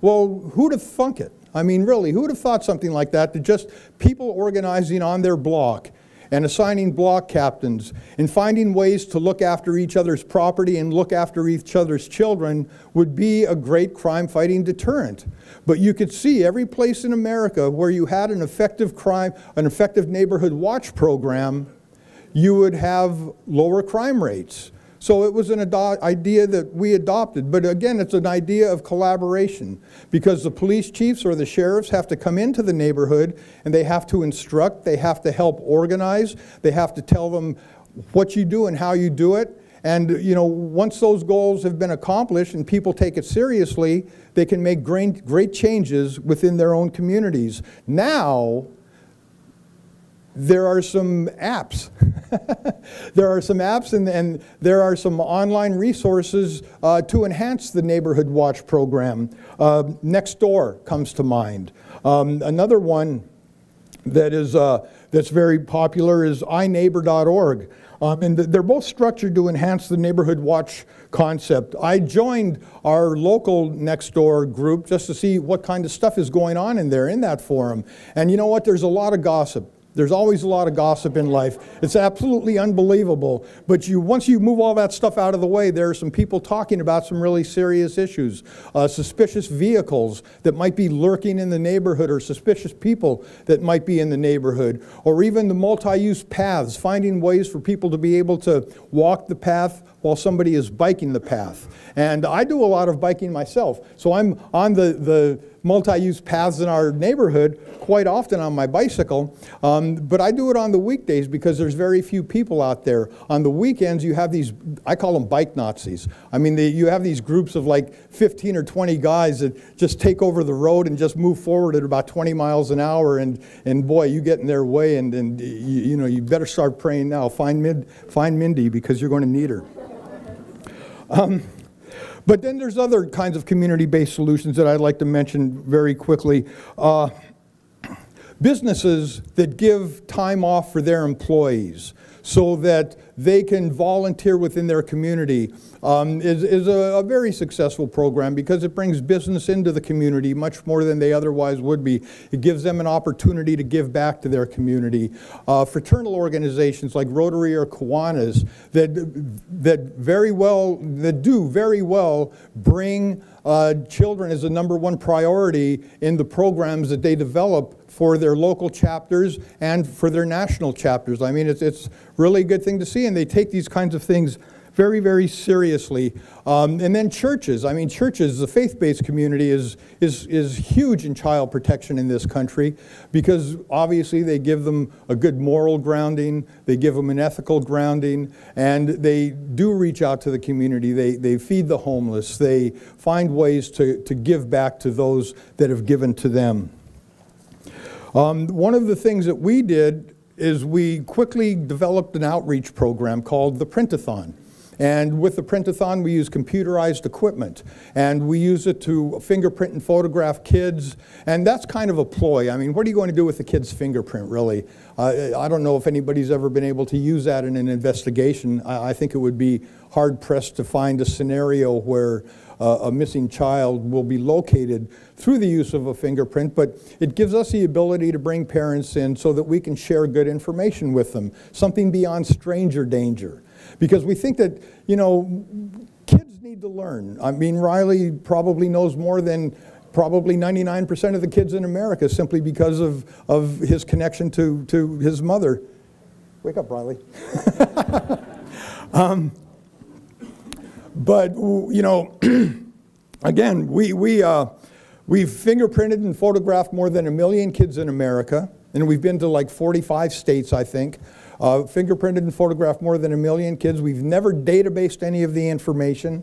Well, who'd have thunk it? I mean, really, who would have thought something like that to just people organizing on their block and assigning block captains and finding ways to look after each other's property and look after each other's children would be a great crime fighting deterrent. But you could see every place in America where you had an effective crime, an effective neighborhood watch program, you would have lower crime rates. So it was an idea that we adopted. But again, it's an idea of collaboration because the police chiefs or the sheriffs have to come into the neighborhood and they have to instruct, they have to help organize, they have to tell them what you do and how you do it. And you know, once those goals have been accomplished and people take it seriously, they can make great, great changes within their own communities. Now, there are some apps. [LAUGHS] there are some apps and, and, there are some online resources uh, to enhance the Neighborhood Watch program. Uh, Nextdoor comes to mind. Um, another one that is, uh, that's very popular is ineighbor.org. Um, and they're both structured to enhance the neighborhood watch concept. I joined our local Nextdoor group just to see what kind of stuff is going on in there in that forum. And you know what? There's a lot of gossip. There's always a lot of gossip in life. It's absolutely unbelievable. But you, once you move all that stuff out of the way, there are some people talking about some really serious issues. Uh, suspicious vehicles that might be lurking in the neighborhood, or suspicious people that might be in the neighborhood, or even the multi use paths, finding ways for people to be able to walk the path while somebody is biking the path. And I do a lot of biking myself. So I'm on the, the multi-use paths in our neighborhood quite often on my bicycle, um, but I do it on the weekdays because there's very few people out there. On the weekends, you have these, I call them bike Nazis. I mean, they, you have these groups of like 15 or 20 guys that just take over the road and just move forward at about 20 miles an hour, and, and boy, you get in their way, and, and you, you know, you better start praying now. Find, Mid, find Mindy because you're going to need her. Um, but then there's other kinds of community-based solutions that I'd like to mention very quickly. Uh, businesses that give time off for their employees so that they can volunteer within their community um, is, is a, a, very successful program because it brings business into the community much more than they otherwise would be. It gives them an opportunity to give back to their community. Uh, fraternal organizations like Rotary or Kiwanis that, that very well, that do very well bring uh, children as a number one priority in the programs that they develop for their local chapters and for their national chapters. I mean, it's, it's really a good thing to see, and they take these kinds of things very, very seriously. Um, and then churches. I mean, churches, the faith-based community is, is, is huge in child protection in this country because obviously they give them a good moral grounding, they give them an ethical grounding, and they do reach out to the community. They, they feed the homeless. They find ways to, to give back to those that have given to them. Um, one of the things that we did is we quickly developed an outreach program called the Printathon. And with the Printathon, we use computerized equipment. And we use it to fingerprint and photograph kids. And that's kind of a ploy. I mean, what are you going to do with the kid's fingerprint, really? Uh, I don't know if anybody's ever been able to use that in an investigation. I, I think it would be hard pressed to find a scenario where uh, a missing child will be located through the use of a fingerprint, but it gives us the ability to bring parents in so that we can share good information with them, something beyond stranger danger. Because we think that, you know, kids need to learn. I mean, Riley probably knows more than probably 99% of the kids in America simply because of, of his connection to, to his mother. Wake up, Riley. [LAUGHS] um, but, you know, [CLEARS THROAT] again, we, we, uh, we've fingerprinted and photographed more than a million kids in America, and we've been to like 45 states, I think. Uh, fingerprinted and photographed more than a million kids. We've never databased any of the information,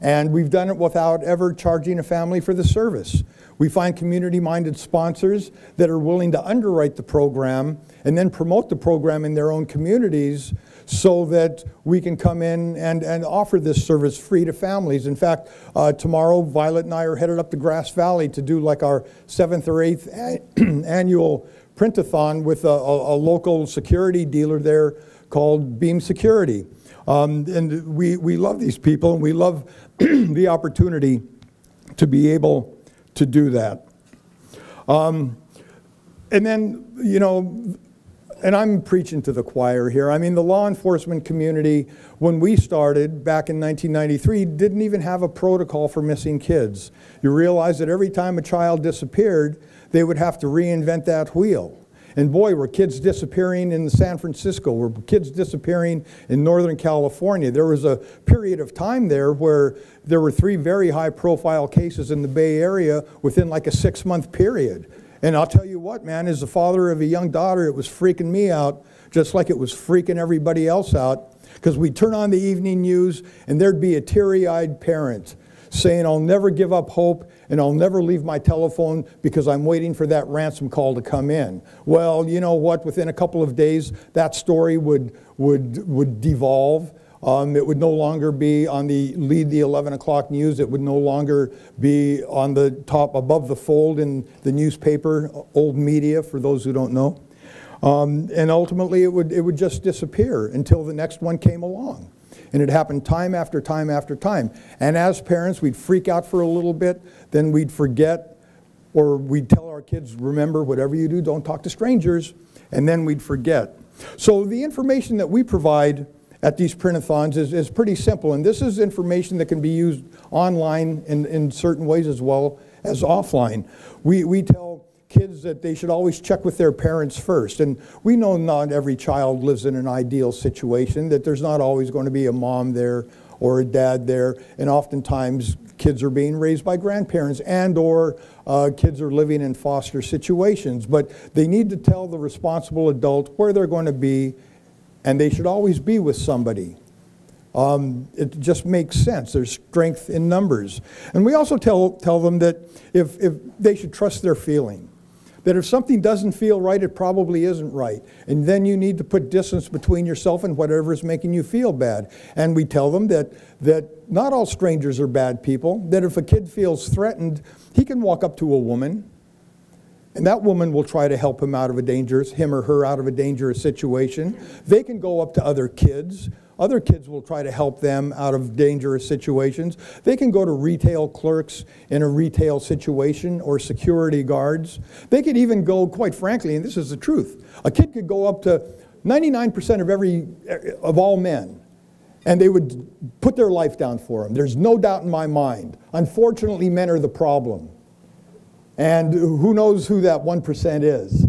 and we've done it without ever charging a family for the service. We find community-minded sponsors that are willing to underwrite the program and then promote the program in their own communities so that we can come in and, and offer this service free to families. In fact, uh, tomorrow, Violet and I are headed up to Grass Valley to do like our seventh or eighth [CLEARS THROAT] annual printathon with a, a, a, local security dealer there called Beam Security. Um, and we, we love these people and we love [CLEARS THROAT] the opportunity to be able to do that. Um, and then, you know, and I'm preaching to the choir here. I mean, the law enforcement community, when we started back in 1993, didn't even have a protocol for missing kids. You realize that every time a child disappeared, they would have to reinvent that wheel. And boy, were kids disappearing in San Francisco, were kids disappearing in Northern California. There was a period of time there where there were three very high profile cases in the Bay Area within like a six month period. And I'll tell you what, man, as the father of a young daughter, it was freaking me out, just like it was freaking everybody else out. Because we'd turn on the evening news and there'd be a teary eyed parent saying, I'll never give up hope and I'll never leave my telephone because I'm waiting for that ransom call to come in. Well, you know what? Within a couple of days, that story would, would, would devolve. Um, it would no longer be on the lead the 11 o'clock news. It would no longer be on the top above the fold in the newspaper, old media for those who don't know. Um, and ultimately, it would, it would just disappear until the next one came along. And it happened time after time after time. And as parents, we'd freak out for a little bit, then we'd forget, or we'd tell our kids, remember, whatever you do, don't talk to strangers, and then we'd forget. So the information that we provide at these printathons is, is pretty simple, and this is information that can be used online in, in certain ways as well as offline. We, we tell kids that they should always check with their parents first. And we know not every child lives in an ideal situation, that there's not always going to be a mom there or a dad there. And oftentimes kids are being raised by grandparents and or uh, kids are living in foster situations. But they need to tell the responsible adult where they're going to be and they should always be with somebody. Um, it just makes sense. There's strength in numbers. And we also tell, tell them that if, if they should trust their feeling. That if something doesn't feel right, it probably isn't right. And then you need to put distance between yourself and whatever is making you feel bad. And we tell them that, that not all strangers are bad people, that if a kid feels threatened, he can walk up to a woman, and that woman will try to help him out of a dangerous, him or her out of a dangerous situation. They can go up to other kids other kids will try to help them out of dangerous situations. They can go to retail clerks in a retail situation or security guards. They could even go, quite frankly, and this is the truth, a kid could go up to 99% of every of all men and they would put their life down for him. There's no doubt in my mind. Unfortunately, men are the problem. And who knows who that 1% is?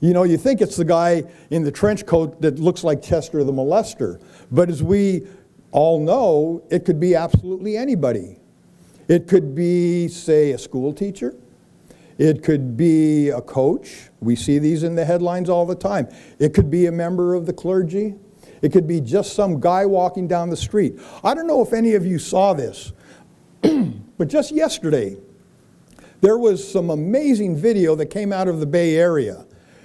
You know, you think it's the guy in the trench coat that looks like Chester the molester. But as we all know, it could be absolutely anybody. It could be, say, a school teacher. It could be a coach. We see these in the headlines all the time. It could be a member of the clergy. It could be just some guy walking down the street. I don't know if any of you saw this, [CLEARS THROAT] but just yesterday, there was some amazing video that came out of the Bay Area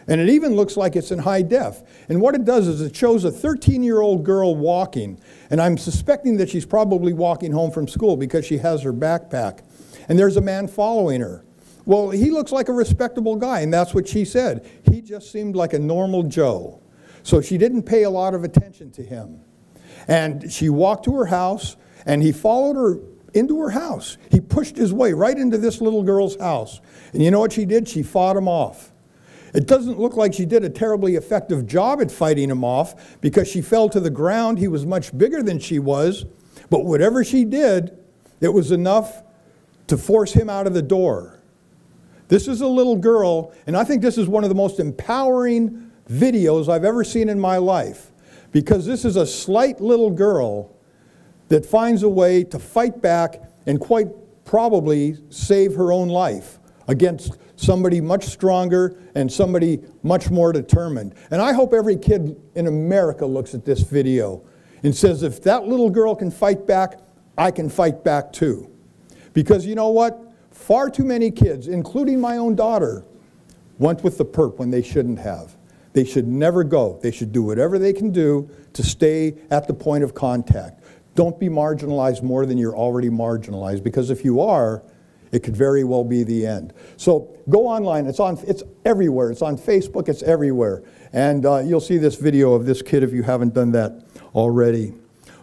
and it even looks like it's in high def. And what it does is it shows a 13 year old girl walking. And I'm suspecting that she's probably walking home from school because she has her backpack. And there's a man following her. Well, he looks like a respectable guy, and that's what she said. He just seemed like a normal Joe. So she didn't pay a lot of attention to him. And she walked to her house, and he followed her into her house. He pushed his way right into this little girl's house. And you know what she did? She fought him off. It doesn't look like she did a terribly effective job at fighting him off because she fell to the ground. He was much bigger than she was. But whatever she did, it was enough to force him out of the door. This is a little girl, and I think this is one of the most empowering videos I've ever seen in my life because this is a slight little girl that finds a way to fight back and quite probably save her own life against somebody much stronger and somebody much more determined. And I hope every kid in America looks at this video and says, if that little girl can fight back, I can fight back too. Because you know what? Far too many kids, including my own daughter, went with the perp when they shouldn't have. They should never go. They should do whatever they can do to stay at the point of contact. Don't be marginalized more than you're already marginalized, because if you are, it could very well be the end. So go online. It's on. It's everywhere. It's on Facebook. It's everywhere. And uh, you'll see this video of this kid if you haven't done that already.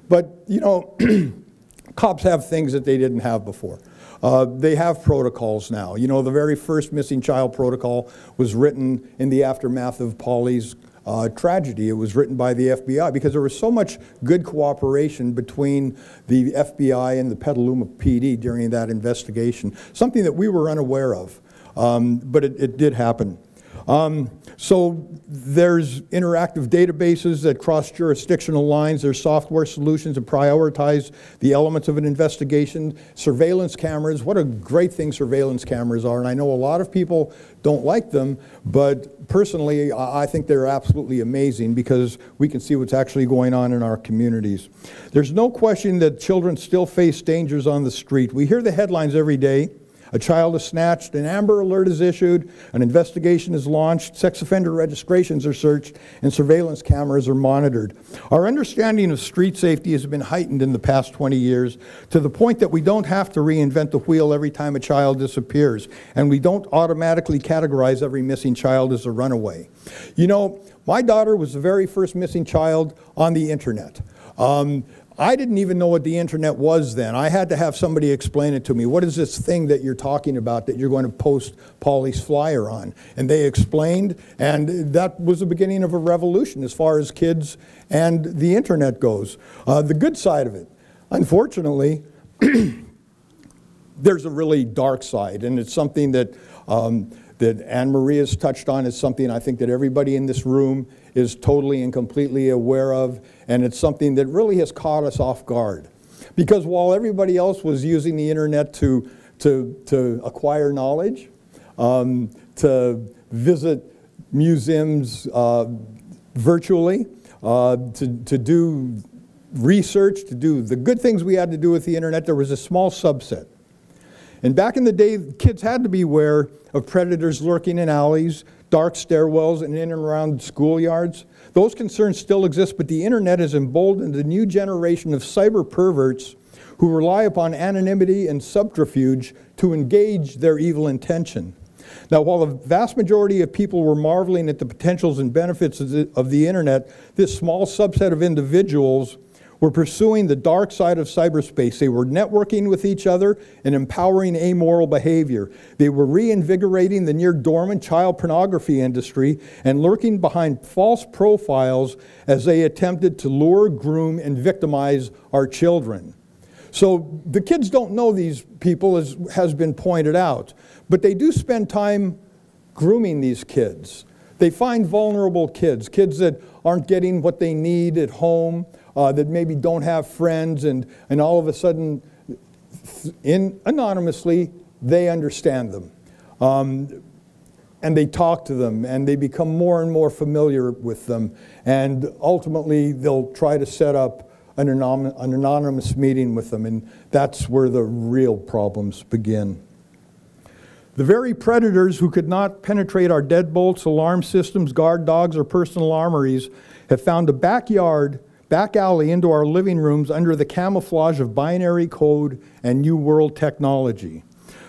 But you know, [CLEARS THROAT] cops have things that they didn't have before. Uh, they have protocols now. You know, the very first missing child protocol was written in the aftermath of Polly's uh, tragedy. It was written by the FBI because there was so much good cooperation between the FBI and the Petaluma PD during that investigation, something that we were unaware of. Um, but it, it did happen. Um, so there's interactive databases that cross jurisdictional lines. There's software solutions that prioritize the elements of an investigation. Surveillance cameras, what a great thing surveillance cameras are. And I know a lot of people don't like them, but personally, I I think they're absolutely amazing because we can see what's actually going on in our communities. There's no question that children still face dangers on the street. We hear the headlines every day. A child is snatched, an Amber Alert is issued, an investigation is launched, sex offender registrations are searched, and surveillance cameras are monitored. Our understanding of street safety has been heightened in the past 20 years to the point that we don't have to reinvent the wheel every time a child disappears, and we don't automatically categorize every missing child as a runaway. You know, my daughter was the very first missing child on the internet. Um, I didn't even know what the internet was then. I had to have somebody explain it to me. What is this thing that you're talking about that you're going to post Polly's flyer on? And they explained, and that was the beginning of a revolution as far as kids and the internet goes. Uh, the good side of it, unfortunately, [CLEARS THROAT] there's a really dark side, and it's something that um, that Anne Marie has touched on. is something I think that everybody in this room is totally and completely aware of, and it's something that really has caught us off guard. Because while everybody else was using the internet to to to acquire knowledge, um, to visit museums uh, virtually, uh, to to do research, to do the good things we had to do with the internet, there was a small subset and back in the day, kids had to beware of predators lurking in alleys, dark stairwells, and in and around schoolyards. Those concerns still exist, but the internet has emboldened a new generation of cyber perverts who rely upon anonymity and subterfuge to engage their evil intention. Now, while the vast majority of people were marveling at the potentials and benefits of the, of the internet, this small subset of individuals were pursuing the dark side of cyberspace. They were networking with each other and empowering amoral behavior. They were reinvigorating the near dormant child pornography industry and lurking behind false profiles as they attempted to lure, groom, and victimize our children. So the kids don't know these people, as has been pointed out, but they do spend time grooming these kids. They find vulnerable kids, kids that aren't getting what they need at home, uh, that maybe don't have friends, and, and all of a sudden, in, anonymously, they understand them. Um, and they talk to them, and they become more and more familiar with them. And ultimately, they'll try to set up an, an anonymous meeting with them, and that's where the real problems begin. The very predators who could not penetrate our deadbolts, alarm systems, guard dogs, or personal armories have found a backyard back alley into our living rooms under the camouflage of binary code and New World technology.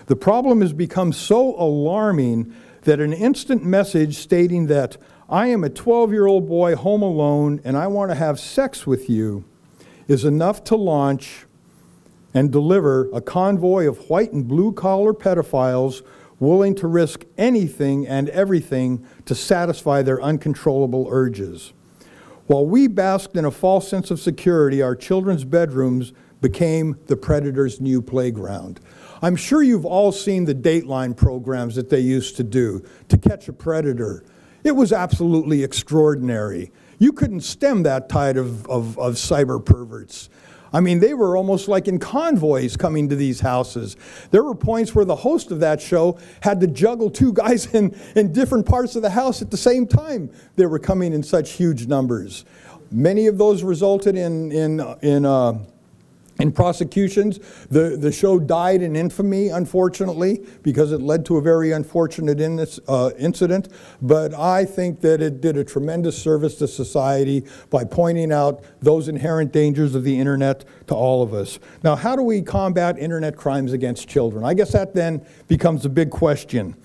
The problem has become so alarming that an instant message stating that I am a 12 year old boy home alone and I want to have sex with you is enough to launch and deliver a convoy of white and blue collar pedophiles willing to risk anything and everything to satisfy their uncontrollable urges. While we basked in a false sense of security, our children's bedrooms became the predator's new playground. I'm sure you've all seen the Dateline programs that they used to do to catch a predator. It was absolutely extraordinary. You couldn't stem that tide of, of, of cyber perverts. I mean, they were almost like in convoys coming to these houses. There were points where the host of that show had to juggle two [LAUGHS] guys in, in different parts of the house at the same time. They were coming in such huge numbers. Many of those resulted in, in, in uh, in prosecutions. The, the show died in infamy, unfortunately, because it led to a very unfortunate in this, uh, incident. But I think that it did a tremendous service to society by pointing out those inherent dangers of the internet to all of us. Now, how do we combat internet crimes against children? I guess that then becomes a big question.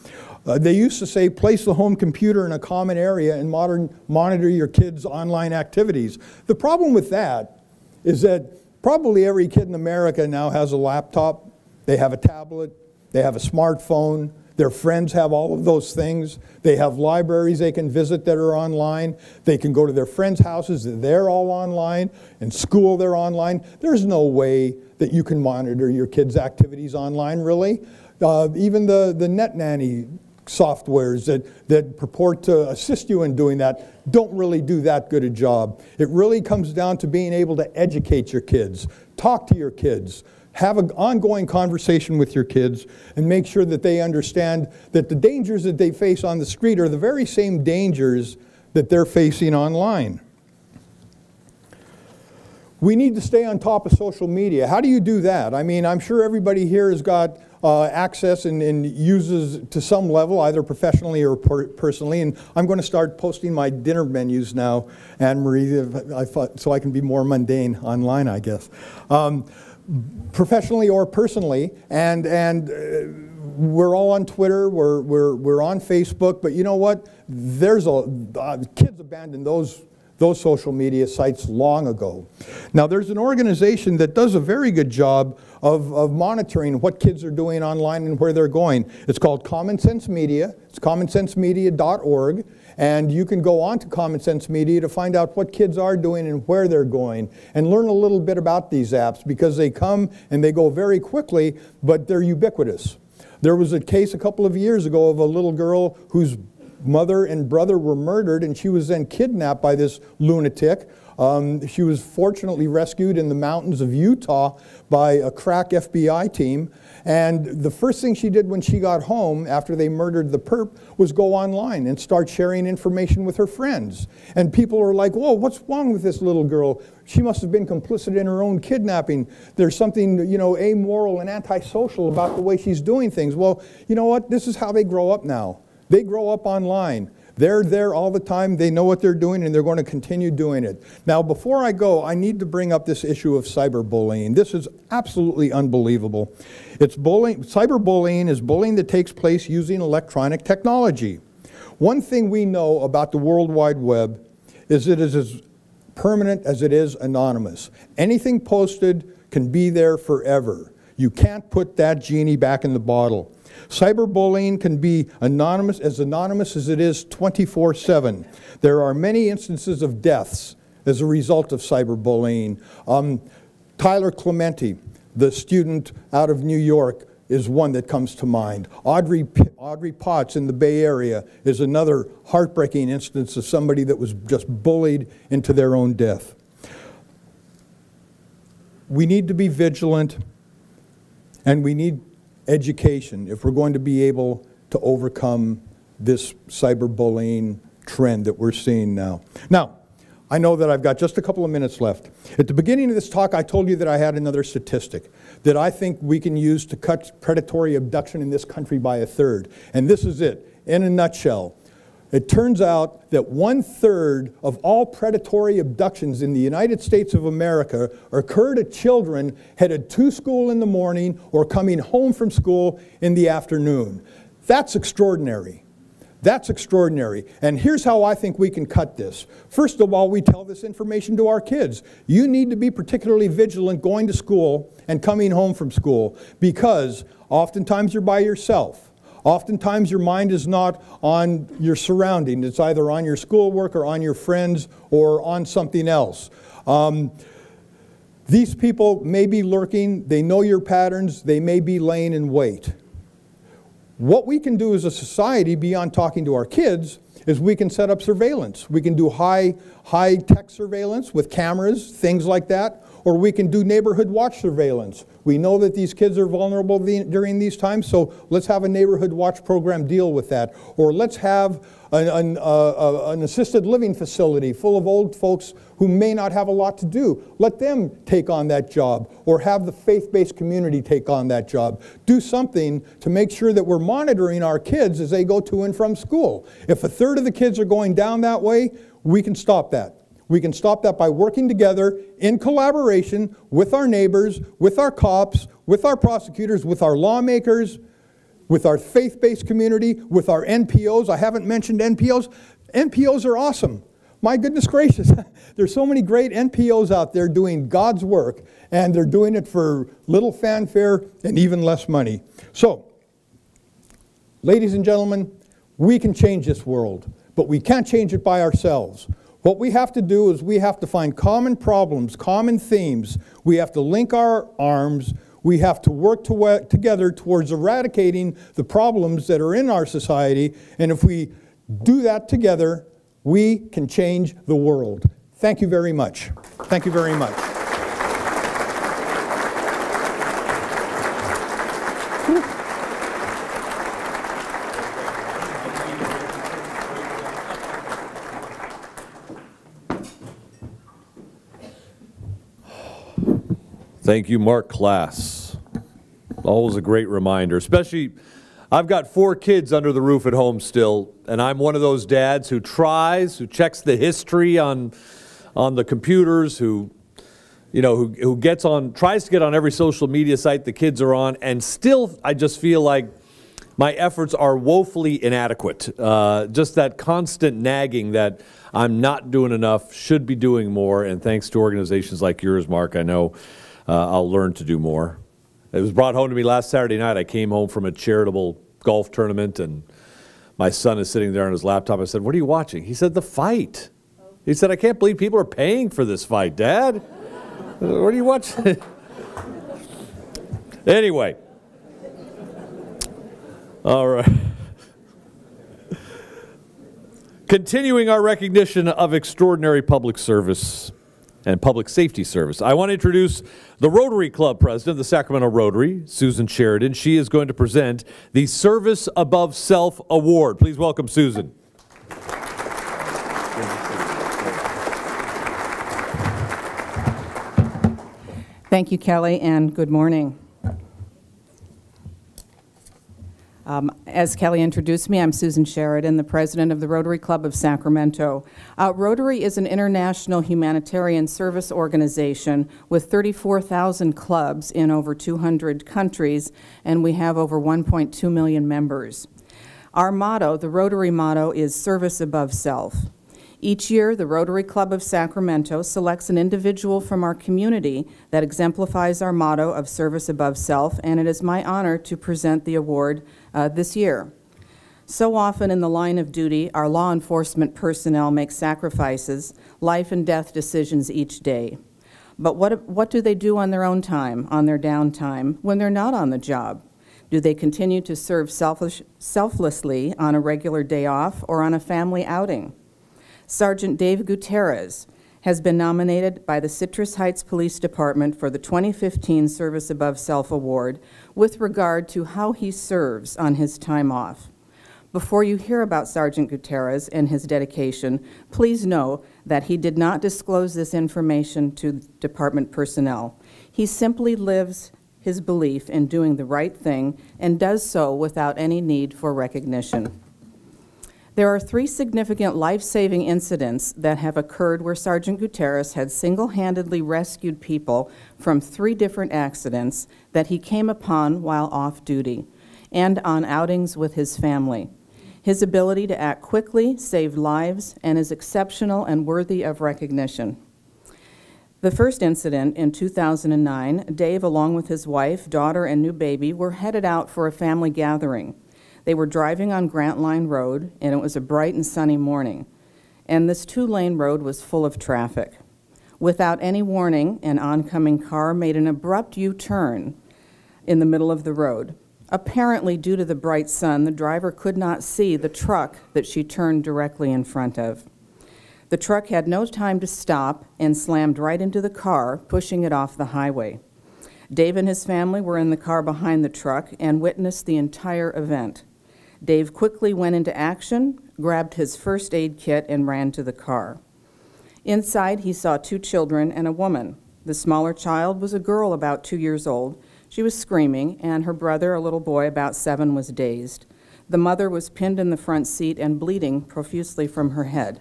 Uh, they used to say place the home computer in a common area and modern, monitor your kids' online activities. The problem with that is that Probably every kid in America now has a laptop, they have a tablet, they have a smartphone, their friends have all of those things. They have libraries they can visit that are online. They can go to their friends' houses, they're all online. In school, they're online. There's no way that you can monitor your kids' activities online, really. Uh, even the, the Net Nanny softwares that, that purport to assist you in doing that don't really do that good a job. It really comes down to being able to educate your kids, talk to your kids, have an ongoing conversation with your kids, and make sure that they understand that the dangers that they face on the street are the very same dangers that they're facing online. We need to stay on top of social media. How do you do that? I mean, I'm sure everybody here has got uh, access and, and, uses to some level, either professionally or per personally. And I'm going to start posting my dinner menus now, Anne Marie, I thought, so I can be more mundane online, I guess. Um, professionally or personally, and, and uh, we're all on Twitter, we're, we're, we're on Facebook, but you know what? There's a, uh, kids abandon those those social media sites long ago. Now, there's an organization that does a very good job of, of monitoring what kids are doing online and where they're going. It's called Common Sense Media. It's commonsensemedia.org. And you can go on to Common Sense Media to find out what kids are doing and where they're going and learn a little bit about these apps because they come and they go very quickly, but they're ubiquitous. There was a case a couple of years ago of a little girl whose mother and brother were murdered, and she was then kidnapped by this lunatic. Um, she was fortunately rescued in the mountains of Utah by a crack FBI team. And the first thing she did when she got home after they murdered the perp was go online and start sharing information with her friends. And people are like, whoa, what's wrong with this little girl? She must have been complicit in her own kidnapping. There's something, you know, amoral and antisocial about the way she's doing things. Well, you know what? This is how they grow up now. They grow up online. They're there all the time. They know what they're doing, and they're going to continue doing it. Now, before I go, I need to bring up this issue of cyberbullying. This is absolutely unbelievable. It's bullying. Cyberbullying is bullying that takes place using electronic technology. One thing we know about the World Wide Web is it is as permanent as it is anonymous. Anything posted can be there forever. You can't put that genie back in the bottle. Cyberbullying can be anonymous, as anonymous as it is 24 7. There are many instances of deaths as a result of cyberbullying. Um, Tyler Clementi, the student out of New York, is one that comes to mind. Audrie, Audrie Potts in the Bay Area is another heartbreaking instance of somebody that was just bullied into their own death. We need to be vigilant and we need education if we're going to be able to overcome this cyberbullying trend that we're seeing now. Now, I know that I've got just a couple of minutes left. At the beginning of this talk, I told you that I had another statistic that I think we can use to cut predatory abduction in this country by a third. And this is it, in a nutshell. It turns out that one third of all predatory abductions in the United States of America occur to children headed to school in the morning or coming home from school in the afternoon. That's extraordinary. That's extraordinary. And here's how I think we can cut this. First of all, we tell this information to our kids. You need to be particularly vigilant going to school and coming home from school because oftentimes you're by yourself. Oftentimes, your mind is not on your surrounding. It's either on your schoolwork or on your friends or on something else. Um, These people may be lurking, they know your patterns, they may be laying in wait. What we can do as a society, beyond talking to our kids, is we can set up surveillance. We can do high, high tech surveillance with cameras, things like that, or we can do neighborhood watch surveillance. We know that these kids are vulnerable the, during these times, so let's have a neighborhood watch program deal with that. Or let's have an, an, uh, uh, an assisted living facility full of old folks who may not have a lot to do. Let them take on that job, or have the faith based community take on that job. Do something to make sure that we're monitoring our kids as they go to and from school. If a third of the kids are going down that way, we can stop that. We can stop that by working together in collaboration with our neighbors, with our cops, with our prosecutors, with our lawmakers, with our faith based community, with our NPOs. I haven't mentioned NPOs. NPOs are awesome. My goodness gracious, [LAUGHS] there's so many great NPOs out there doing God's work, and they're doing it for little fanfare and even less money. So, ladies and gentlemen, we can change this world, but we can't change it by ourselves. What we have to do is we have to find common problems, common themes. We have to link our arms. We have to work to together towards eradicating the problems that are in our society. And if we do that together, we can change the world. Thank you very much. Thank you very much. Thank you, Marc Klaas. Always a great reminder, especially I've got four kids under the roof at home still, and I'm one of those dads who tries, who checks the history on on the computers, who you know, who, who gets on, tries to get on every social media site the kids are on, and still I just feel like my efforts are woefully inadequate. Uh, just that constant nagging that I'm not doing enough, should be doing more, and thanks to organizations like yours, Marc, I know uh, I'll learn to do more. It was brought home to me last Saturday night. I came home from a charitable golf tournament, and my son is sitting there on his laptop. I said, What are you watching? He said, The fight. He said, I can't believe people are paying for this fight, Dad. What are you watching? [LAUGHS] anyway. All right. Continuing our recognition of extraordinary public service and public safety service. I want to introduce the Rotary Club president of the Sacramento Rotary, Susan Sheridan. She is going to present the Service Above Self Award. Please welcome Susan. Thank you, Kelly, and good morning. Um, as Kelly introduced me, I'm Susan Sheridan, the president of the Rotary Club of Sacramento. Uh, Rotary is an international humanitarian service organization with 34,000 clubs in over 200 countries, and we have over 1.2 million members. Our motto, the Rotary motto, is service above self. Each year, the Rotary Club of Sacramento selects an individual from our community that exemplifies our motto of service above self, and it is my honor to present the award uh, this year. So often in the line of duty, our law enforcement personnel make sacrifices, life and death decisions each day. But what, what do they do on their own time, on their downtime, when they're not on the job? Do they continue to serve selfish, selflessly on a regular day off or on a family outing? Sergeant Dave Gutierrez has been nominated by the Citrus Heights Police Department for the 2015 Service Above Self Award with regard to how he serves on his time off. Before you hear about Sergeant Gutierrez and his dedication, please know that he did not disclose this information to department personnel. He simply lives his belief in doing the right thing and does so without any need for recognition. There are three significant life-saving incidents that have occurred where Sergeant Gutierrez had single-handedly rescued people from three different accidents that he came upon while off duty and on outings with his family. His ability to act quickly saved lives and is exceptional and worthy of recognition. The first incident in 2009, Dave, along with his wife, daughter, and new baby, were headed out for a family gathering. They were driving on Grant Line Road, and it was a bright and sunny morning. And this two lane road was full of traffic. Without any warning, an oncoming car made an abrupt U-turn in the middle of the road. Apparently, due to the bright sun, the driver could not see the truck that she turned directly in front of. The truck had no time to stop and slammed right into the car, pushing it off the highway. Dave and his family were in the car behind the truck and witnessed the entire event. Dave quickly went into action, grabbed his first aid kit, and ran to the car. Inside, he saw two children and a woman. The smaller child was a girl about two years old. She was screaming, and her brother, a little boy about seven, was dazed. The mother was pinned in the front seat and bleeding profusely from her head.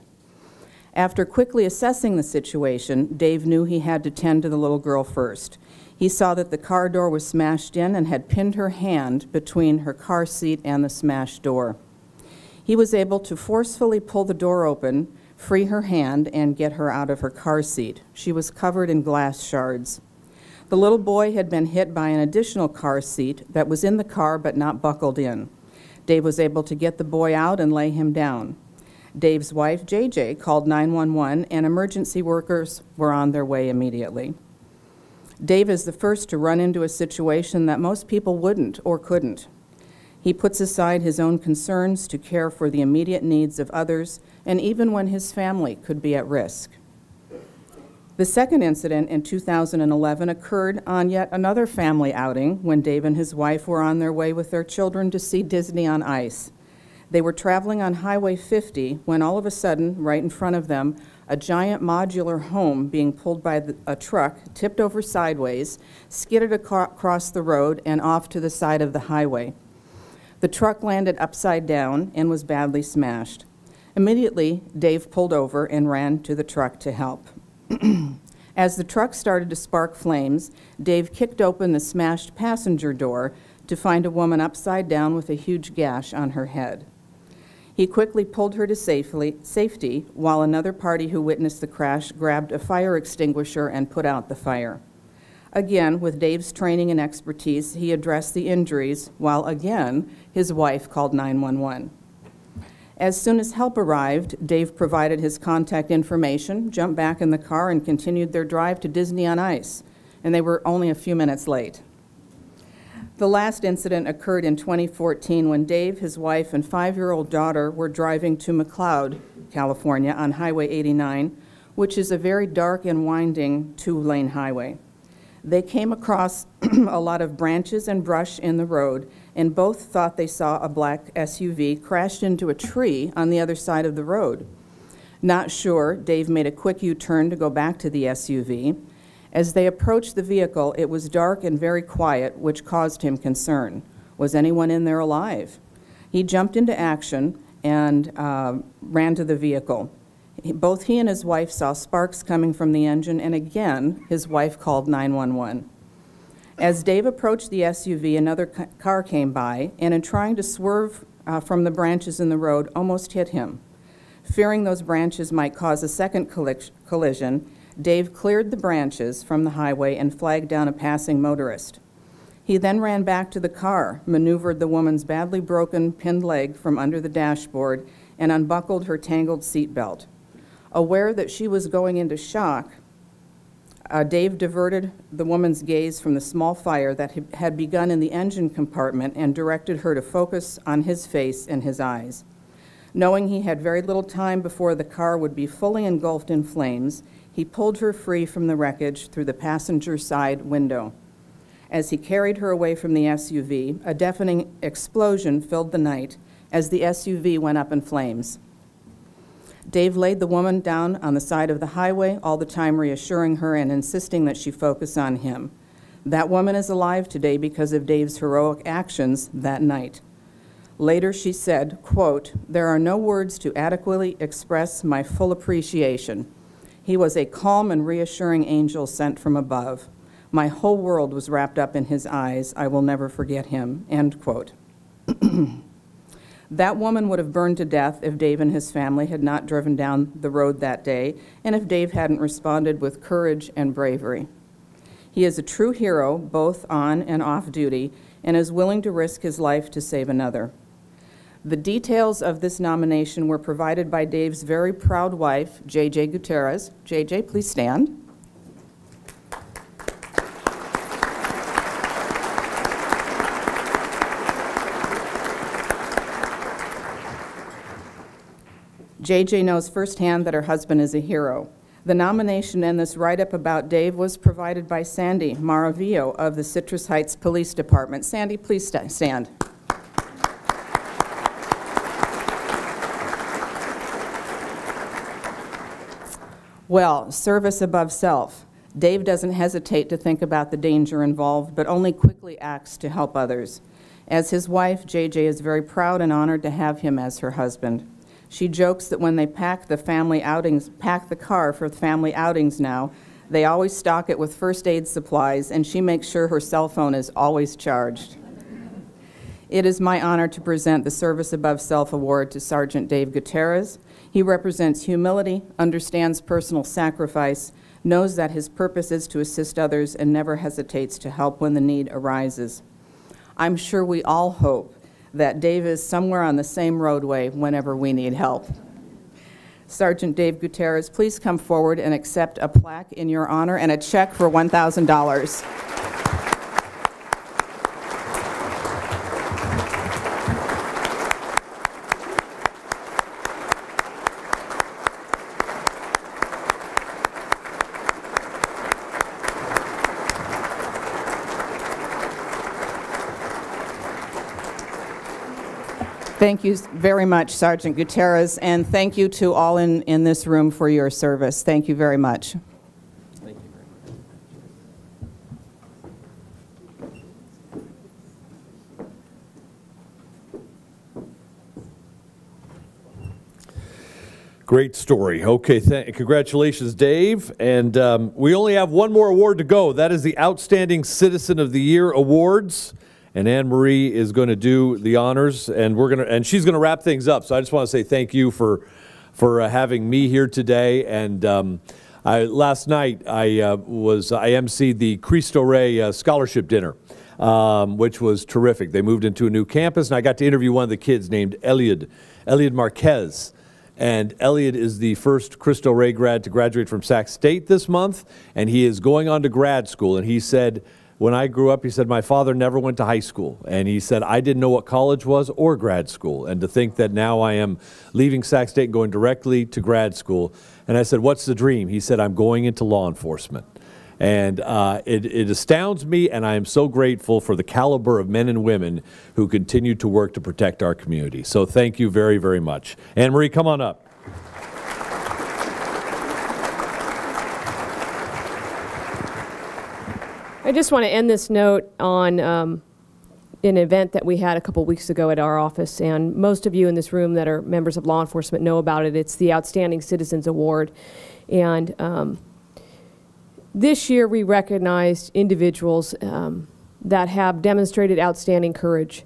After quickly assessing the situation, Dave knew he had to tend to the little girl first. He saw that the car door was smashed in and had pinned her hand between her car seat and the smashed door. He was able to forcefully pull the door open, free her hand, and get her out of her car seat. She was covered in glass shards. The little boy had been hit by an additional car seat that was in the car but not buckled in. Dave was able to get the boy out and lay him down. Dave's wife, JJ, called 911, and emergency workers were on their way immediately. Dave is the first to run into a situation that most people wouldn't or couldn't. He puts aside his own concerns to care for the immediate needs of others, and even when his family could be at risk. The second incident in 2011 occurred on yet another family outing when Dave and his wife were on their way with their children to see Disney on Ice. They were traveling on Highway 50 when all of a sudden, right in front of them, a giant modular home being pulled by the, a truck tipped over sideways, skidded across the road and off to the side of the highway. The truck landed upside down and was badly smashed. Immediately, Dave pulled over and ran to the truck to help. [CLEARS THROAT] As the truck started to spark flames, Dave kicked open the smashed passenger door to find a woman upside down with a huge gash on her head. He quickly pulled her to safely, safety while another party who witnessed the crash grabbed a fire extinguisher and put out the fire. Again, with Dave's training and expertise, he addressed the injuries while again his wife called 911. As soon as help arrived, Dave provided his contact information, jumped back in the car, and continued their drive to Disney on Ice, and they were only a few minutes late. The last incident occurred in 2014 when Dave, his wife, and five year old daughter were driving to McCloud, California, on Highway 89, which is a very dark and winding two lane highway. They came across [CLEARS THROAT] a lot of branches and brush in the road, and both thought they saw a black SUV crashed into a tree on the other side of the road. Not sure, Dave made a quick U turn to go back to the SUV. As they approached the vehicle, it was dark and very quiet, which caused him concern. Was anyone in there alive? He jumped into action and uh, ran to the vehicle. Both he and his wife saw sparks coming from the engine, and again, his wife called 911. As Dave approached the SUV, another ca- car came by, and in trying to swerve uh, from the branches in the road, almost hit him. Fearing those branches might cause a second colli- collision, Dave cleared the branches from the highway and flagged down a passing motorist. He then ran back to the car, maneuvered the woman's badly broken pinned leg from under the dashboard, and unbuckled her tangled seatbelt. Aware that she was going into shock, uh, Dave diverted the woman's gaze from the small fire that had- had begun in the engine compartment and directed her to focus on his face and his eyes. Knowing he had very little time before the car would be fully engulfed in flames, he pulled her free from the wreckage through the passenger side window. As he carried her away from the SUV, a deafening explosion filled the night as the SUV went up in flames. Dave laid the woman down on the side of the highway, all the time reassuring her and insisting that she focus on him. That woman is alive today because of Dave's heroic actions that night. Later, she said, quote, There are no words to adequately express my full appreciation. He was a calm and reassuring angel sent from above. My whole world was wrapped up in his eyes. I will never forget him. End quote. [CLEARS THROAT] That woman would have burned to death if Dave and his family had not driven down the road that day, and if Dave hadn't responded with courage and bravery. He is a true hero, both on and off duty, and is willing to risk his life to save another. The details of this nomination were provided by Dave's very proud wife, J.J. Gutierrez. J.J., please stand. JJ knows firsthand that her husband is a hero. The nomination and this write up about Dave was provided by Sandy Maravillo of the Citrus Heights Police Department. Sandy, please stand. Well, service above self. Dave doesn't hesitate to think about the danger involved, but only quickly acts to help others. As his wife, JJ is very proud and honored to have him as her husband. She jokes that when they pack the family outings, pack the car for family outings now, they always stock it with first aid supplies, and she makes sure her cell phone is always charged. It is my honor to present the Service Above Self Award to Sergeant Dave Gutierrez. He represents humility, understands personal sacrifice, knows that his purpose is to assist others, and never hesitates to help when the need arises. I'm sure we all hope that Dave is somewhere on the same roadway whenever we need help. Sergeant Dave Gutierrez, please come forward and accept a plaque in your honor and a check for $1,000. Thank you very much, Sergeant Gutierrez, and thank you to all in, in this room for your service. Thank you very much. Great story. Okay, congratulations, Dave. And um, we only have one more award to go. That is the Outstanding Citizen of the Year Awards. And Anne Marie is going to do the honors, and we're going to, and she's going to wrap things up. So I just want to say thank you for, for uh, having me here today. And um, I, last night I uh, was I emceed the Cristo Rey uh, Scholarship Dinner. Um, which was terrific. They moved into a new campus, and I got to interview one of the kids named Eliud, Eliud Marquez. And Elliot is the first Cristo Rey grad to graduate from Sac State this month, and he is going on to grad school. And he said, when I grew up, he said, my father never went to high school. And he said, I didn't know what college was or grad school. And to think that now I am leaving Sac State and going directly to grad school. And I said, what's the dream? He said, I'm going into law enforcement. And uh, it, it astounds me, and I am so grateful for the caliber of men and women who continue to work to protect our community. So thank you very, very much. Anne Marie, come on up. I just want to end this note on um, an event that we had a couple weeks ago at our office, and most of you in this room that are members of law enforcement know about it. It's the Outstanding Citizens Award. And um, this year we recognized individuals um, that have demonstrated outstanding courage.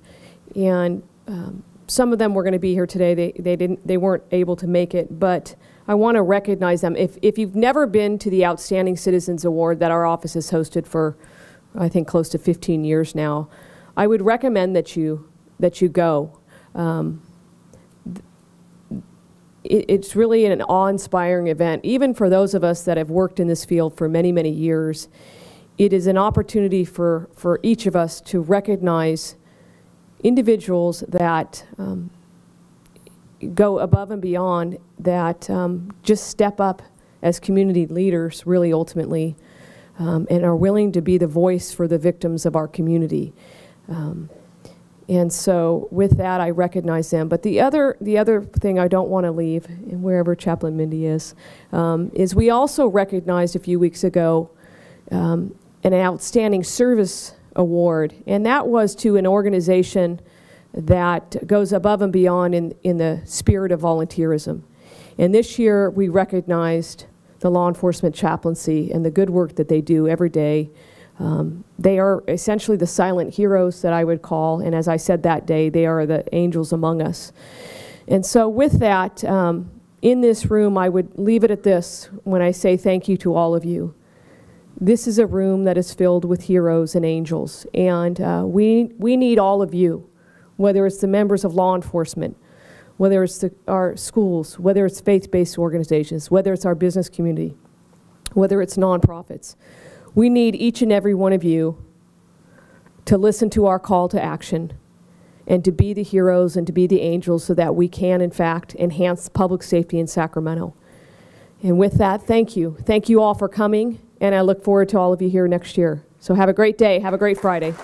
And um, some of them were going to be here today. They, they, didn't, they weren't able to make it, but I want to recognize them. If, if you've never been to the Outstanding Citizens Award that our office has hosted for, I think, close to 15 years now, I would recommend that you, that you go. Um, it, it's really an awe-inspiring event, even for those of us that have worked in this field for many, many years. It is an opportunity for, for each of us to recognize individuals that um, go above and beyond that um, just step up as community leaders, really ultimately, um, and are willing to be the voice for the victims of our community. Um, and so with that, I recognize them. But the other, the other thing I don't want to leave, wherever Chaplain Mindy is, um, is we also recognized a few weeks ago um, an Outstanding Service Award, and that was to an organization that goes above and beyond in, in the spirit of volunteerism. And this year we recognized the law enforcement chaplaincy and the good work that they do every day. Um, they are essentially the silent heroes that I would call, and as I said that day, they are the angels among us. And so with that, um, in this room, I would leave it at this when I say thank you to all of you. This is a room that is filled with heroes and angels, and uh, we, we need all of you whether it's the members of law enforcement, whether it's the, our schools, whether it's faith-based organizations, whether it's our business community, whether it's nonprofits. We need each and every one of you to listen to our call to action and to be the heroes and to be the angels so that we can, in fact, enhance public safety in Sacramento. And with that, thank you. Thank you all for coming, and I look forward to all of you here next year. So have a great day. Have a great Friday.